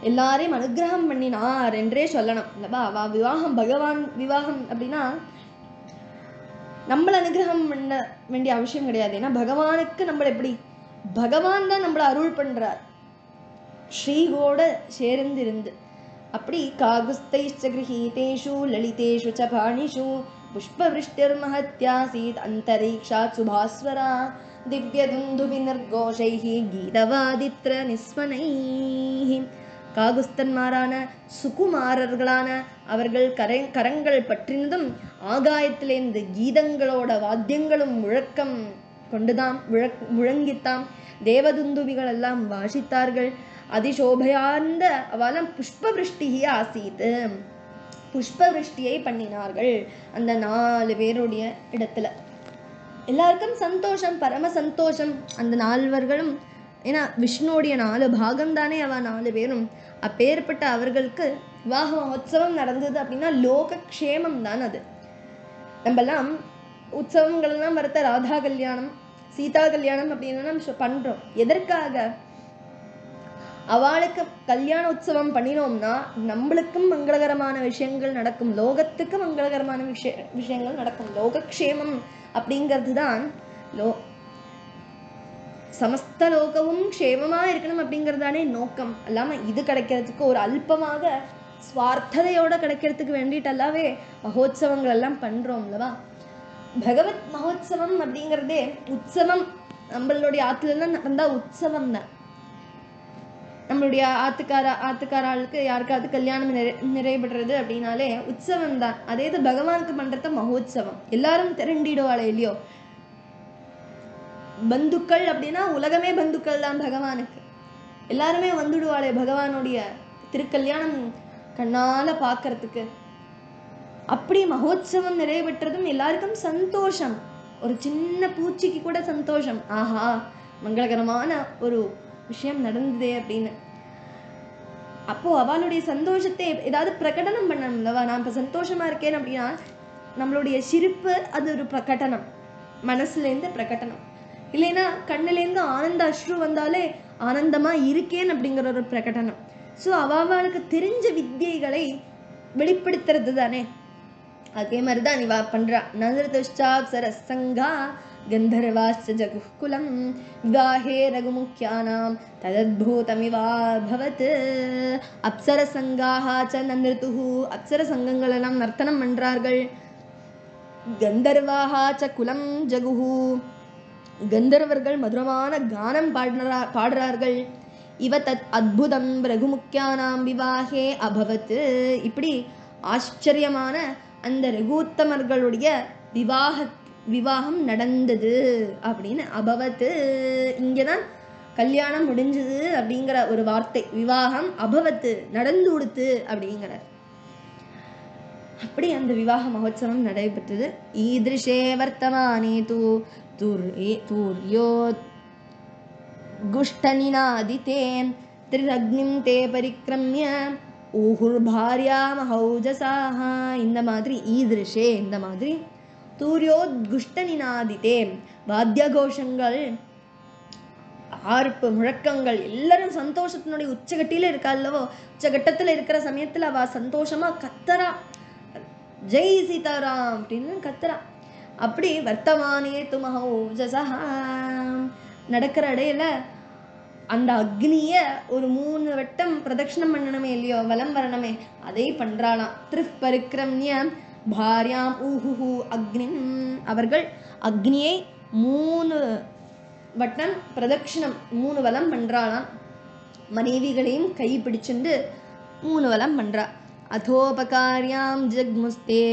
எல்லாரையும் அனுகிரகம் பண்ணினார் என்றே சொல்லணும். இல்லவா அவ விவாகம் பகவான் விவாகம் அப்படின்னா நம்மளை அனுகிரகம் பண்ண வேண்டிய அவசியம் கிடையாது. ஏன்னா பகவானுக்கு நம்மளை எப்படி பகவான் தான் நம்மளை அருள் பண்ணுறார் ஸ்ரீகோட சேர்ந்திருந்து. அப்படி காகுஸ்தைச்சகிருஹீதேஷு லலிதேஷு ச பாணிஷு புஷ்பவிருஷ்டிர் மகத்யாசீத் அந்தரீக்ஷாத் சுபாஸ்வரா திவ்யதுந்துபி நிர்கோஷைஹி கீதவாதித்ர நிஸ்வனை காகுஸ்தன்மாரான சுகுமாரர்களான அவர்கள் கரை கரங்கள் பற்றினதும் ஆகாயத்திலேந்து கீதங்களோட வாத்தியங்களும் முழக்கம் கொண்டுதாம் முழக் முழங்கித்தாம். தேவதுந்துவிகள் எல்லாம் வாசித்தார்கள். அதிசோபையார்ந்த அவலம் புஷ்பவிருஷ்டியே ஆசீத்து புஷ்பவிருஷ்டியை பண்ணினார்கள் அந்த நாலு பேருடைய இடத்துல. எல்லாருக்கும் சந்தோஷம் பரம சந்தோஷம். அந்த நால்வர்களும் ஏன்னா விஷ்ணுவோடைய நாலு பாகம் தானே அவ நாலு பேரும். அப்பேற்பட்ட அவர்களுக்கு விவாக மகோத்சவம் நடந்தது அப்படின்னா லோக க்ஷேமம் தான் அது. நம்மெல்லாம் உற்சவங்கள்லாம் வரத்த ராதா கல்யாணம் சீதா கல்யாணம் அப்படின்னு நம்ம பண்ணுறோம் எதற்காக? அவளுக்கு கல்யாண உற்சவம் பண்ணினோம்னா நம்மளுக்கும் மங்களகரமான விஷயங்கள் நடக்கும். லோகத்துக்கு மங்களகரமான விஷய விஷயங்கள் நடக்கும். லோகக்ஷேமம் அப்படிங்கிறது தான் லோ சமஸ்த லோகமும் க்ஷேமமா இருக்கணும் அப்படிங்கிறதானே நோக்கம். அல்லாம இது கிடைக்கிறதுக்கு ஒரு அல்பமாக ஸ்வார்த்ததையோட கிடைக்கிறதுக்கு வேண்டிட்டு அல்லாவே மகோத்சவங்கள் எல்லாம் பண்றோம் அல்லவா? பகவத் மகோத்சவம் அப்படிங்கிறதே உற்சவம். நம்மளுடைய ஆத்துல எல்லாம் உற்சவம் தான். நம்மளுடைய ஆத்துக்கார ஆத்துக்கார ஆளுக்கு யாருக்காவது கல்யாணம் நிறை நிறைவேறது அப்படின்னாலே உற்சவம் தான். அதே இது பகவானுக்கு பண்றது மகோத்சவம். எல்லாரும் திரண்டிடுவாளே இல்லையோ? பந்துக்கள் அப்படின்னா உலகமே பந்துக்கள் தான் பகவானுக்கு. எல்லாருமே வந்துடுவாளே பகவானுடைய திருக்கல்யாணம் கண்ணால் பார்க்கறதுக்கு. அப்படி மகோத்சவம் நிறைவேற்றதும் எல்லாருக்கும் சந்தோஷம். ஒரு சின்ன பூச்சிக்கு கூட சந்தோஷம். ஆஹா மங்களகரமான ஒரு விஷயம் நடந்ததே அப்படின்னு. அப்போ அவளுடைய சந்தோஷத்தை ஏதாவது பிரகடனம் பண்ணணும்லவா நான் இப்போ சந்தோஷமா இருக்கேன் அப்படின்னா நம்மளுடைய சிரிப்பு அது ஒரு பிரகடனம். மனசுலேருந்து பிரகடனம். இல்லைன்னா கண்ணுலேருந்து ஆனந்த அஸ்ரு வந்தாலே ஆனந்தமாக இருக்கேன் அப்படிங்கிற ஒரு பிரகடனம். ஸோ அவளுக்கு தெரிஞ்ச வித்தியைகளை வெளிப்படுத்துறது தானே? அதே மாதிரி தான் இவா பண்ணுறா நதிருஷ்டாப்சரசங்கா கந்தர்வாச்ச ஜகுகுலம் விவாஹே ரகுமுக்கியானாம் ததத்பூதமிவாபவத் அப்சர சங்காக ச நந்திருத்து அப்சரசங்கங்கள் எல்லாம் நர்த்தனம் பண்ணுறார்கள் கந்தர்வாக ச குலம் ஜகுஹூ. கந்தர்வர்கள் மதுரமான கானம் பாடுறா பாடுறார்கள். இவ தத் அத்புதம் ரகுமுக்கியானாம் விவாகே அபவத். இப்படி ஆச்சரியமான அந்த ரகுத்தமர்களுடைய விவாக விவாகம் நடந்தது அப்படின்னு அபவத்து இங்கதான் கல்யாணம் முடிஞ்சது அப்படிங்கிற ஒரு வார்த்தை. விவாகம் அபவத்து நடந்து கொடுத்து அப்படிங்கிற அப்படி அந்த விவாக மகோத்சவம் நடைபெற்றது. ஈதிருஷே வர்த்தமானே தூ தூர்யே தூர்யோ குஷ்டனினாதிதே திரிரக்னிம் தே பரிக்ரமிய ஊஹுர்பாரியா இந்த மாதிரி ஈதிருஷே இந்த மாதிரி தூரியோத்குஷ்ட நினாதிதே வாத்திய கோஷங்கள் ஆர்ப்பு முழக்கங்கள் எல்லாரும் சந்தோஷத்தினுடைய உச்சகட்டியில இருக்கா அல்லவோ உச்சகட்டத்தில் இருக்கிற சமயத்தில் அவ சந்தோஷமா கத்தரா ஜெய் சீதாராம் அப்படின்னு கத்துறா அப்படி வர்த்தமானே துமஹௌஜசா நடக்கிற இடையில அந்த அக்னிய ஒரு மூணு வட்டம் பிரதட்சணம் பண்ணணுமே இல்லையோ வலம் வரணுமே அதை பண்றாளாம். திருப்பரிக்கிரம்ய பாரியாம் ஊஹுஹு அக்னி அவர்கள் அக்னியை மூணு வட்டம் பிரதட்சிணம் மூணு வலம் பண்றாளாம். மனைவிகளையும் கை பிடிச்சுண்டு மூணு வலம் பண்றா. அதோபகாரியாம் ஜக்முஸ்தே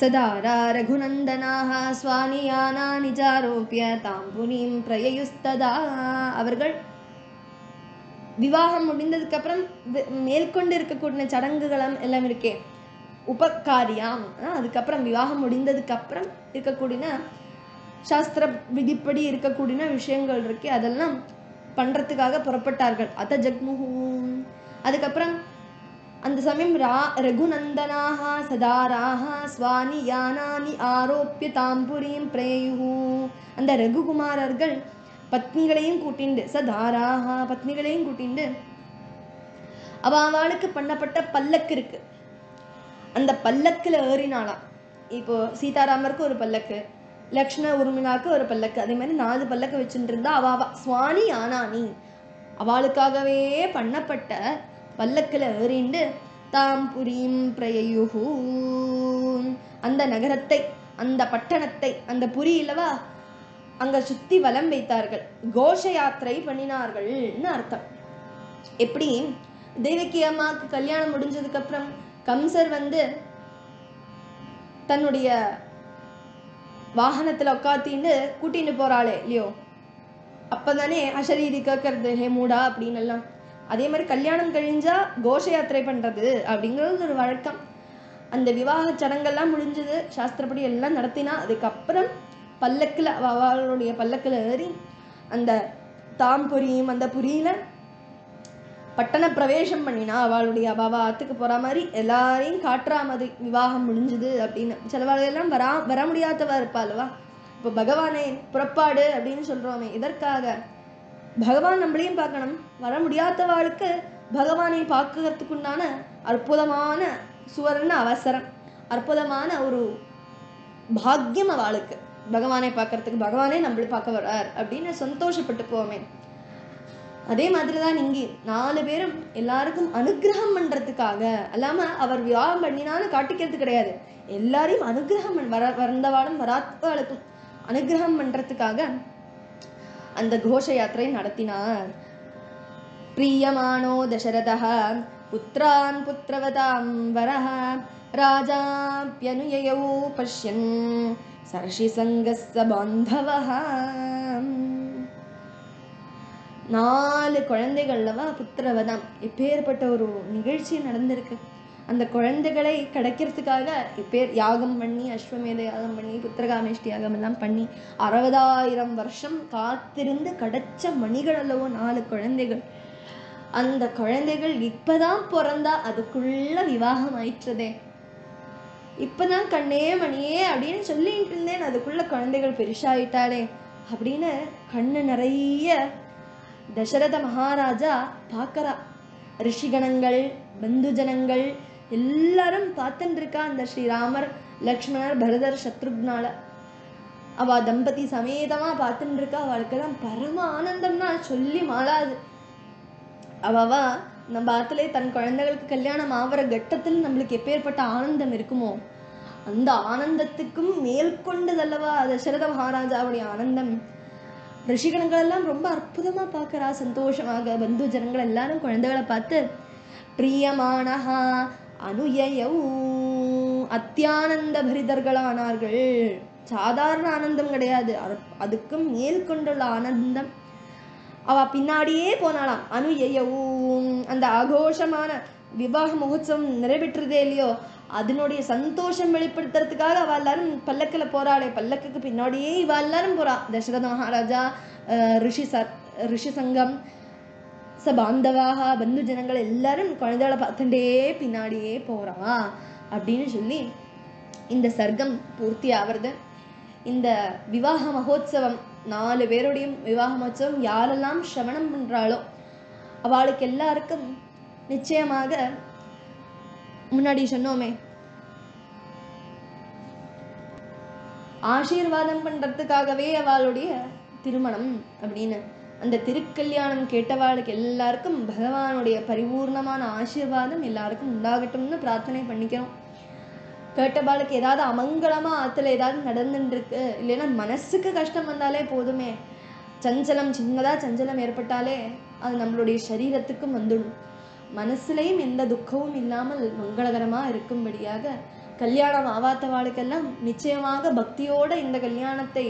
சதாரா ரகுநந்தனாக ஸ்வானியானா நிஜாரோப்பிய தாம் புனியும் பிரயயுஸ்ததா அவர்கள் விவாகம் முடிந்ததுக்கப்புறம் மேற்கொண்டு இருக்கக்கூடிய சடங்குகளும் எல்லாம் இருக்கே. உபகாரியாம். அதுக்கப்புறம் விவாகம் முடிந்ததுக்கப்புறம் இருக்கக்கூடிய சாஸ்திர விதிப்படி இருக்கக்கூடிய விஷயங்கள் இருக்கே அதெல்லாம் பண்ணுறதுக்காக புறப்பட்டார்கள். அத்த ஜக்முகூன் அதுக்கப்புறம் அந்த சமயம் ரா ரகுநந்தனாக சதாராக ஸ்வானி யானானி ஆரோப்பிய தாம்புரீம் பிரேயு அந்த ரகுகுமாரர்கள் பத்னிகளையும் கூட்டிண்டு சதாராக பத்னிகளையும் கூட்டிண்டு அவ அவளுக்கு பண்ணப்பட்ட பல்லக்கு இருக்கு. அந்த பல்லக்கில் ஏறினாளாம். இப்போ சீதாராமருக்கு ஒரு பல்லக்கு லக்ஷ்மண உருமினாக்கு ஒரு பல்லக்கு அதே மாதிரி நாலு பல்லக்கு வச்சுட்டு இருந்தா அவ அவ சுவாணி ஆனானி அவளுக்காகவே பண்ணப்பட்ட பல்லக்கில் ஏறிண்டு தாம் புரியும் பிரயுகு அந்த நகரத்தை அந்த பட்டணத்தை அந்த புரியலவா அங்கே சுற்றி வலம் வைத்தார்கள். கோஷ யாத்திரை பண்ணினார்கள்னு அர்த்தம். எப்படி? தேவகி அம்மாவுக்கு கல்யாணம் முடிஞ்சதுக்கப்புறம் கம்சர் வந்து தன்னுடைய வாகனத்தில் உட்காத்தின்னு கூட்டின்னு போகிறாளே இல்லையோ அப்பதானே அசரீதி கேட்கறது ஹே மூடா அப்படின்னு எல்லாம் அதே மாதிரி கல்யாணம் கழிஞ்சா கோஷ யாத்திரை பண்றது அப்படிங்கிறது ஒரு வழக்கம். அந்த விவாக சடங்கெல்லாம் முடிஞ்சது. சாஸ்திரப்படி எல்லாம் நடத்தினா அதுக்கப்புறம் பல்லக்கில் அவளுடைய பல்லக்கில் ஏறி அந்த தாம்புரியும் அந்த புரியில பட்டண பிரவேசம் பண்ணினா அவளுடைய அவ ஆத்துக்கு போற மாதிரி எல்லாரையும் காட்டுறா மாதிரி விவாகம் முடிஞ்சுது அப்படின்னு. சிலவாள் வரா வர முடியாதவா இருப்பாள் அல்லவா? இப்போ பகவானே புறப்பாடு அப்படின்னு சொல்றோமே இதற்காக பகவான் நம்மளையும் பார்க்கணும். வர முடியாதவாளுக்கு பகவானை பார்க்கறதுக்குண்டான அற்புதமான சுவர்ண அவசரம். அற்புதமான ஒரு பாக்கியம் அவளுக்கு. பகவானை பார்க்கறதுக்கு பகவானே நம்மளை பார்க்க வர்றார் அப்படின்னு சந்தோஷப்பட்டு போவோமே. அதே மாதிரி தான் இங்கே நாலு பேரும் எல்லாருக்கும் அனுகிரகம் பண்றதுக்காக அல்லாம அவர் விவாகம் பண்ணினாலும் காட்டிக்கிறது கிடையாது. எல்லாரையும் அனுகிரகம் வர வந்தவாளும் வராதவாளுக்கும் அனுகிரகம் பண்றதுக்காக அந்த கோஷ யாத்திரை நடத்தினார். பிரியமானோ தசரதா புத்திரான் புத்திரவதாம் வரஹ ராஜாப்யனுயயௌ பஷ்யன் சர்ஷிசங்கஸ்ஸ பாந்தவஹா. நாலு குழந்தைகள்லவா புத்திரவதம். இப்பேற்பட்ட ஒரு நிகழ்ச்சி நடந்திருக்கு. அந்த குழந்தைகளை கிடைக்கிறதுக்காக பேர் யாகம் பண்ணி அஸ்வமேத யாகம் பண்ணி புத்திரகாமேஷ்டி யாகம் எல்லாம் பண்ணி அறுபதாயிரம் வருஷம் காத்திருந்து கிடைச்ச மணிகள் அல்லவோ நாலு குழந்தைகள். அந்த குழந்தைகள் இப்பதான் பிறந்தா அதுக்குள்ள விவாகம் ஆயிற்றதே. இப்பதான் கண்ணே மணியே அப்படின்னு சொல்லிட்டு இருந்தேன். அதுக்குள்ள குழந்தைகள் பெருசாயிட்டாளே அப்படின்னு கண்ணு நிறைய தசரத மகாராஜா பார்க்கறா. ரிஷிகணங்கள் பந்துஜனங்கள் எல்லாரும் பார்த்துட்டுருக்கா அந்த ஸ்ரீராமர் லக்ஷ்மணர் பரதர் சத்ருக்னால. அவ தம்பதி சமேதமா பார்த்துட்டு இருக்கா அவளுக்கெல்லாம் பரம ஆனந்தம்னா சொல்லி மாளாது அவவா நம்ம ஆத்துல தன் குழந்தைகளுக்கு கல்யாணம் ஆகிற கட்டத்தில் நம்மளுக்கு எப்பேற்பட்ட ஆனந்தம் இருக்குமோ அந்த ஆனந்தத்துக்கும் மேற்கொண்டதல்லவா தசரத மகாராஜாவுடைய ஆனந்தம். ரிஷிகணங்களெல்லாம் ரொம்ப அற்புதமா பார்க்கறா. சந்தோஷமாக பந்து ஜனங்கள் எல்லாரும் குழந்தைகளை பார்த்து பிரியமானஹா அனுயயௌ அத்தியானந்த பரிதர்களானார்கள் சாதாரண ஆனந்தம் கிடையாது. அது- அதுக்கும் மேல் கொண்டுள்ள ஆனந்தம். அவ பின்னாடியே போனாளாம். அனுயவும் அந்த ஆகோஷமான விவாக மகோத்சவம் நிறைவேற்றுறதே இல்லையோ? அதனுடைய சந்தோஷம் வெளிப்படுத்துறதுக்காக அவ எல்லாரும் பல்லக்கில் போறாளே. பல்லக்குக்கு பின்னாடியே இவ எல்லாரும் போறா. தசரத மகாராஜா ரிஷி ச ரிஷி சங்கம் ச பாந்தவாக பந்து ஜனங்கள் எல்லாரும் குழந்தைகளை பார்த்துட்டே பின்னாடியே போறா அப்படின்னு சொல்லி இந்த சர்க்கம் பூர்த்தி ஆகிறது இந்த விவாக மகோத்சவம் நாலு பேருடையும் விவாக மகோத்சவம் யாரெல்லாம் சிரவணம் பண்ணுறாளோ அவளுக்கு எல்லாருக்கும் நிச்சயமாக முன்னாடி சொன்னோமே ஆசீர்வாதம் பண்ணுறதுக்காகவே அவளுடைய திருமணம் அப்படின்னு. அந்த திருக்கல்யாணம் கேட்டவாளுக்கு எல்லாருக்கும் பகவானுடைய பரிபூர்ணமான ஆசீர்வாதம் எல்லாருக்கும் உண்டாகட்டும்னு பிரார்த்தனை பண்ணிக்கிறோம். கேட்டவாளுக்கு ஏதாவது அமங்கலமாக ஆற்றுல ஏதாவது நடந்துட்டுருக்கு இல்லைன்னா மனசுக்கு கஷ்டம் வந்தாலே போதுமே. சஞ்சலம் சின்னதாக சஞ்சலம் ஏற்பட்டாலே அது நம்மளுடைய சரீரத்துக்கும் வந்துடும். மனசுலேயும் எந்த துக்கமும் இல்லாமல் மங்களகரமாக இருக்கும்படியாக கல்யாணம் ஆவாத்தவாளுக்கெல்லாம் நிச்சயமாக பக்தியோட இந்த கல்யாணத்தை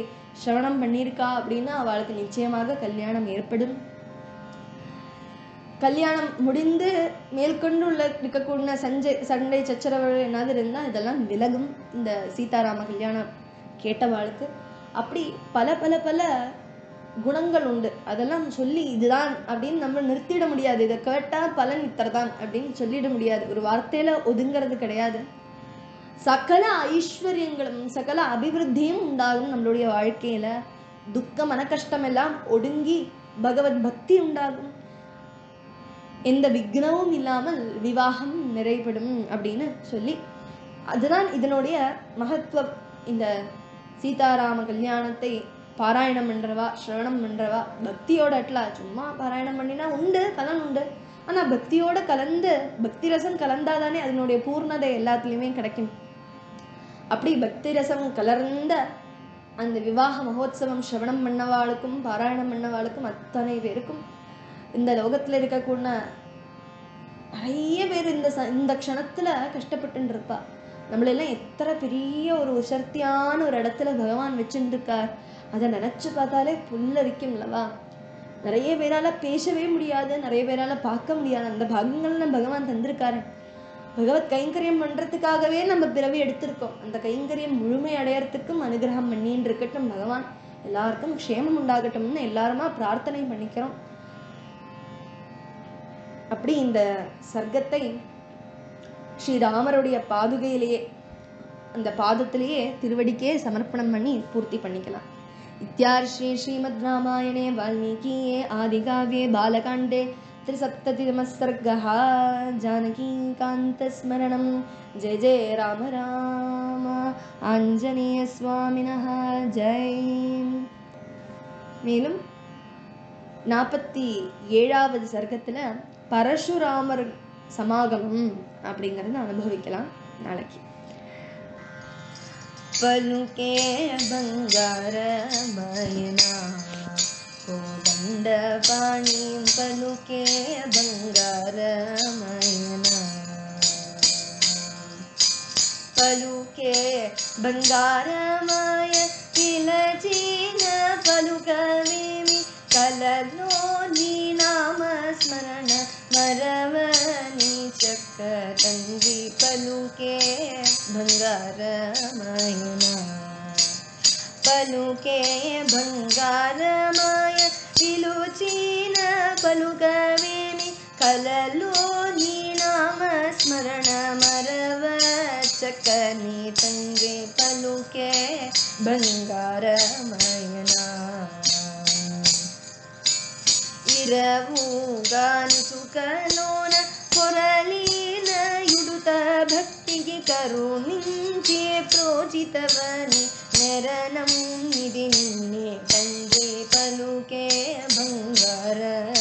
சிரவணம் பண்ணியிருக்கா அப்படின்னா அவளுக்கு நிச்சயமாக கல்யாணம் ஏற்படும். கல்யாணம் முடிந்து மேற்கொண்டு உள்ள இருக்கக்கூடிய சஞ்சை சண்டை சச்சரவு என்னது இருந்தால் இதெல்லாம் விலகும். இந்த சீதாராம கல்யாணம் கேட்டவாளுக்கு. அப்படி பல பல பல குணங்கள் உண்டு. அதெல்லாம் சொல்லி இதுதான் அப்படின்னு நம்ம நிறுத்திட முடியாது. இதை கேட்டால் பலன் இத்தர்தான் அப்படின்னு சொல்லிட முடியாது. ஒரு வார்த்தையில ஒதுங்கிறது கிடையாது. சகல ஐஸ்வர்யங்களும் சகல அபிவிருத்தியும் உண்டாகும் நம்மளுடைய வாழ்க்கையில. துக்க எல்லாம் ஒடுங்கி பகவத் பக்தி உண்டாகும். எந்த விக்னமும் இல்லாமல் விவாகம் நிறைவுபடும் அப்படின்னு சொல்லி அதுதான் இதனுடைய மகத்துவம். இந்த சீதாராம கல்யாணத்தை பாராயணம் பண்றவா சிரவணம் பண்றவா பக்தியோட அட்லா சும்மா பாராயணம் பண்ணினா உண்டு பலன் உண்டு. ஆனா பக்தியோட கலந்து பக்தி ரசம் கலந்தாதானே அதனுடைய பூர்ணதை எல்லாத்துலேயுமே கிடைக்கும். அப்படி பக்தி ரசம் கலர்ந்த அந்த விவாக மகோத்சவம் சிரவணம் பண்ணவாளுக்கும் பாராயணம் பண்ணவாளுக்கும் அத்தனை பேருக்கும் இந்த லோகத்துல இருக்கக்கூடிய நிறைய பேர் இந்த ச இந்த க்ஷணத்தில் கஷ்டப்பட்டு இருப்பா நம்மளெல்லாம் எத்தனை பெரிய ஒரு உசர்த்தியான ஒரு இடத்துல பகவான் வச்சுட்டு இருக்கார் அதை நினைச்சு பார்த்தாலே புல்லரிக்கும்லவா நிறைய பேரால பேசவே முடியாது நிறைய பேரால பார்க்க முடியாது. அந்த பாகங்கள்லாம் பகவான் தந்திருக்காரு. பகவத் கைங்கரியம் பண்றதுக்காகவே நம்ம பிறவி எடுத்திருக்கோம் அந்த கைங்கரியம் முழுமை அடையறதுக்கும் அனுகிரகம் பண்ணின்னு இருக்கட்டும் பகவான் எல்லாருக்கும் க்ஷேமம் உண்டாகட்டும்னு எல்லாருமா பிரார்த்தனை பண்ணிக்கிறோம் அப்படி இந்த சர்க்கத்தை ஸ்ரீராமருடைய பாதுகையிலேயே அந்த பாதத்திலேயே திருவடிக்கே சமர்ப்பணம் பண்ணி பூர்த்தி பண்ணிக்கலாம் इत्यार्षे श्रीमद्रामायणे वाल्मीकीये आदिकाव्ये बालकाण्डे त्रिसप्ततितमः सर्गः जानकीकान्तस्मरणं जय जय राम राम आञ्जनेयस्वामिनः जय மேலும் நாற்பத்தி ஏழாவது சர்க்கத்தில் பரசுராமர் சமாகமம் அப்படிங்கிறத அனுபவிக்கலாம் நாளைக்கு पलुके बंगार मयना कोदंड पाणी पलुके बंगार मयना पलुके बंगारमय किलजीन पलुकविमि कललो नाम स्मरण मरवनि चक्र पलुके బంగారమాయ पिलुचीन పలుకవేమి కలలో నీ నామ స్మరణ మరవ చక్కని తండ్రి పలుకే బంగారమయనా ఇరవు सुकलो नोरलीन उडुता भक्तिः करोमि जि प्रोचितवनि रणी पण्डी पलुके भङ्गारयना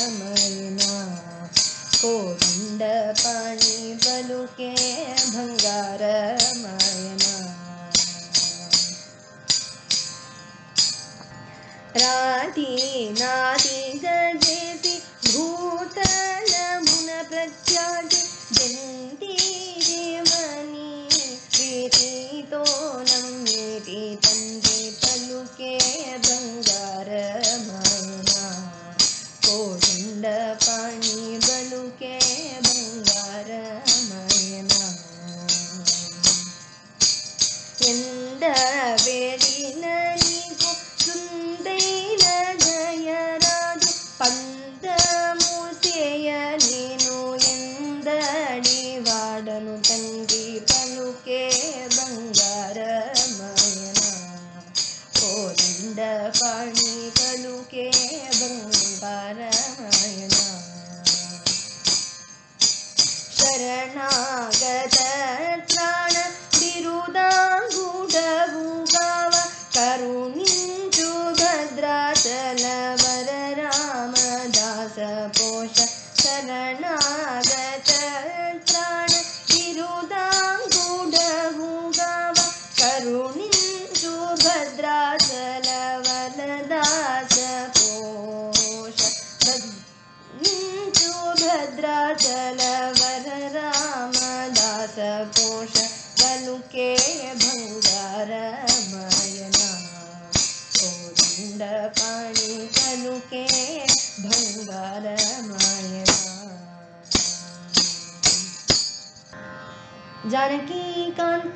कोण्डपाणि पलुके भङ्गारमायना रा भूतन Yeah.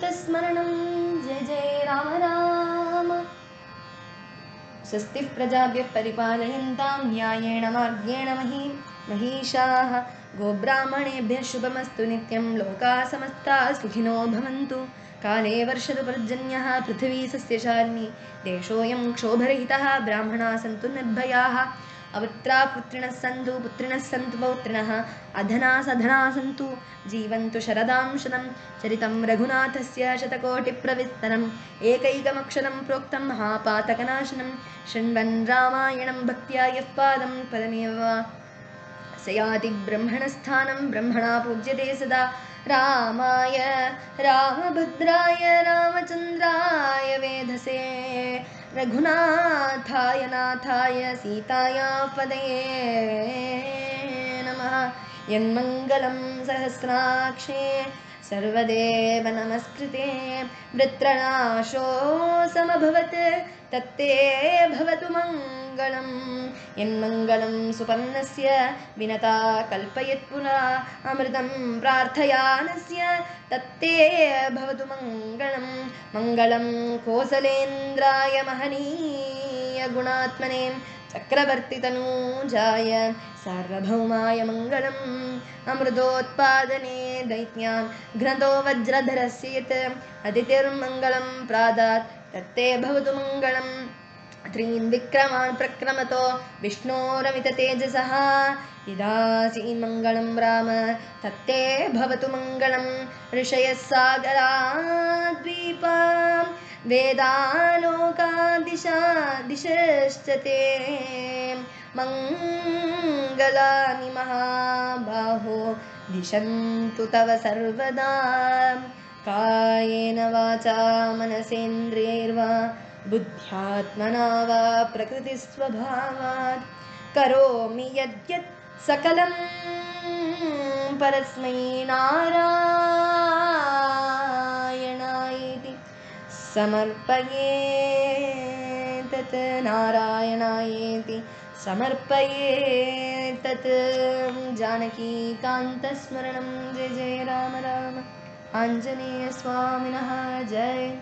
जानकीकान्तस्मरणं जय जय राम राम। स्वस्तिः प्रजाभ्यः परिपालयन्तां न्यायेण मार्गेण महीं महिषाः। गोब्राह्मणेभ्यः शुभमस्तु नित्यं। लोकाः समस्ताः सुखिनो भवन्तु। काले वर्षतु पर्जन्यः पृथिवी सस्यशालिनी। देशोऽयं क्षोभरहितः। ब्राह्मणाः सन्तु निर्भयाः अवत्रा पुत्रिणः सन्तु पुत्रिणः सन्तु पौत्रिणः। अधना सधना सन्तु जीवन्तु शरदां शतं। चरितं रघुनाथस्य शतकोटिप्रविस्तरम् एकैकमक्षरं प्रोक्तं महापातकनाशनं। शृण्वन् रामायणं भक्त्या यः पादं पदमेव स याति ब्रह्मणस्थानं। ब्रह्मणा पूज्यते सदा। रामाय रामभद्राय रामचन्द्राय वेधसे रघुनाथाय नाथाय सीताया पदये नमः। यन्मङ्गलं सहस्राक्षे सर्वदेव नमस्कृते। वृत्रनाशो समभवत्। तत्ते भवतु मङ्गलं यन्मङ्गलं सुपर्णस्य विनता कल्पयत् पुरा अमृतं प्रार्थयानस्य। तत्ते भवतु मङ्गलं मङ्गलं कोसलेन्द्राय महनीयगुणात्मने चक्रवर्तितनूजाय सार्वभौमाय मङ्गलम् अमृतोत्पादने दैत्यां घ्नतो वज्रधरस्य यत् अदितिर्मङ्गलं प्रादात् तत्ते भवतु मङ्गलम् त्रीन् विक्रमान् प्रक्रमतो विष्णोरमिततेजसः इदासीन्मङ्गलं राम तत्ते भवतु मङ्गलं ऋषयः सागराद्वीपां वेदालोकादिशा दिशश्च ते मङ्गलानि महाबाहो दिशन्तु तव सर्वदा। कायेन वाचा मनसेन्द्रियैर्वा बुद्ध्यात्मना वा प्रकृतिस्वभावात्। करोमि यद्यत् सकलं परस्मै नारायणायेति। समर्पये तत् नारायणायेति। समर्पये तत् जानकीकान्तस्मरणं जय जय राम राम। आञ्जनेयस्वामिनः। जय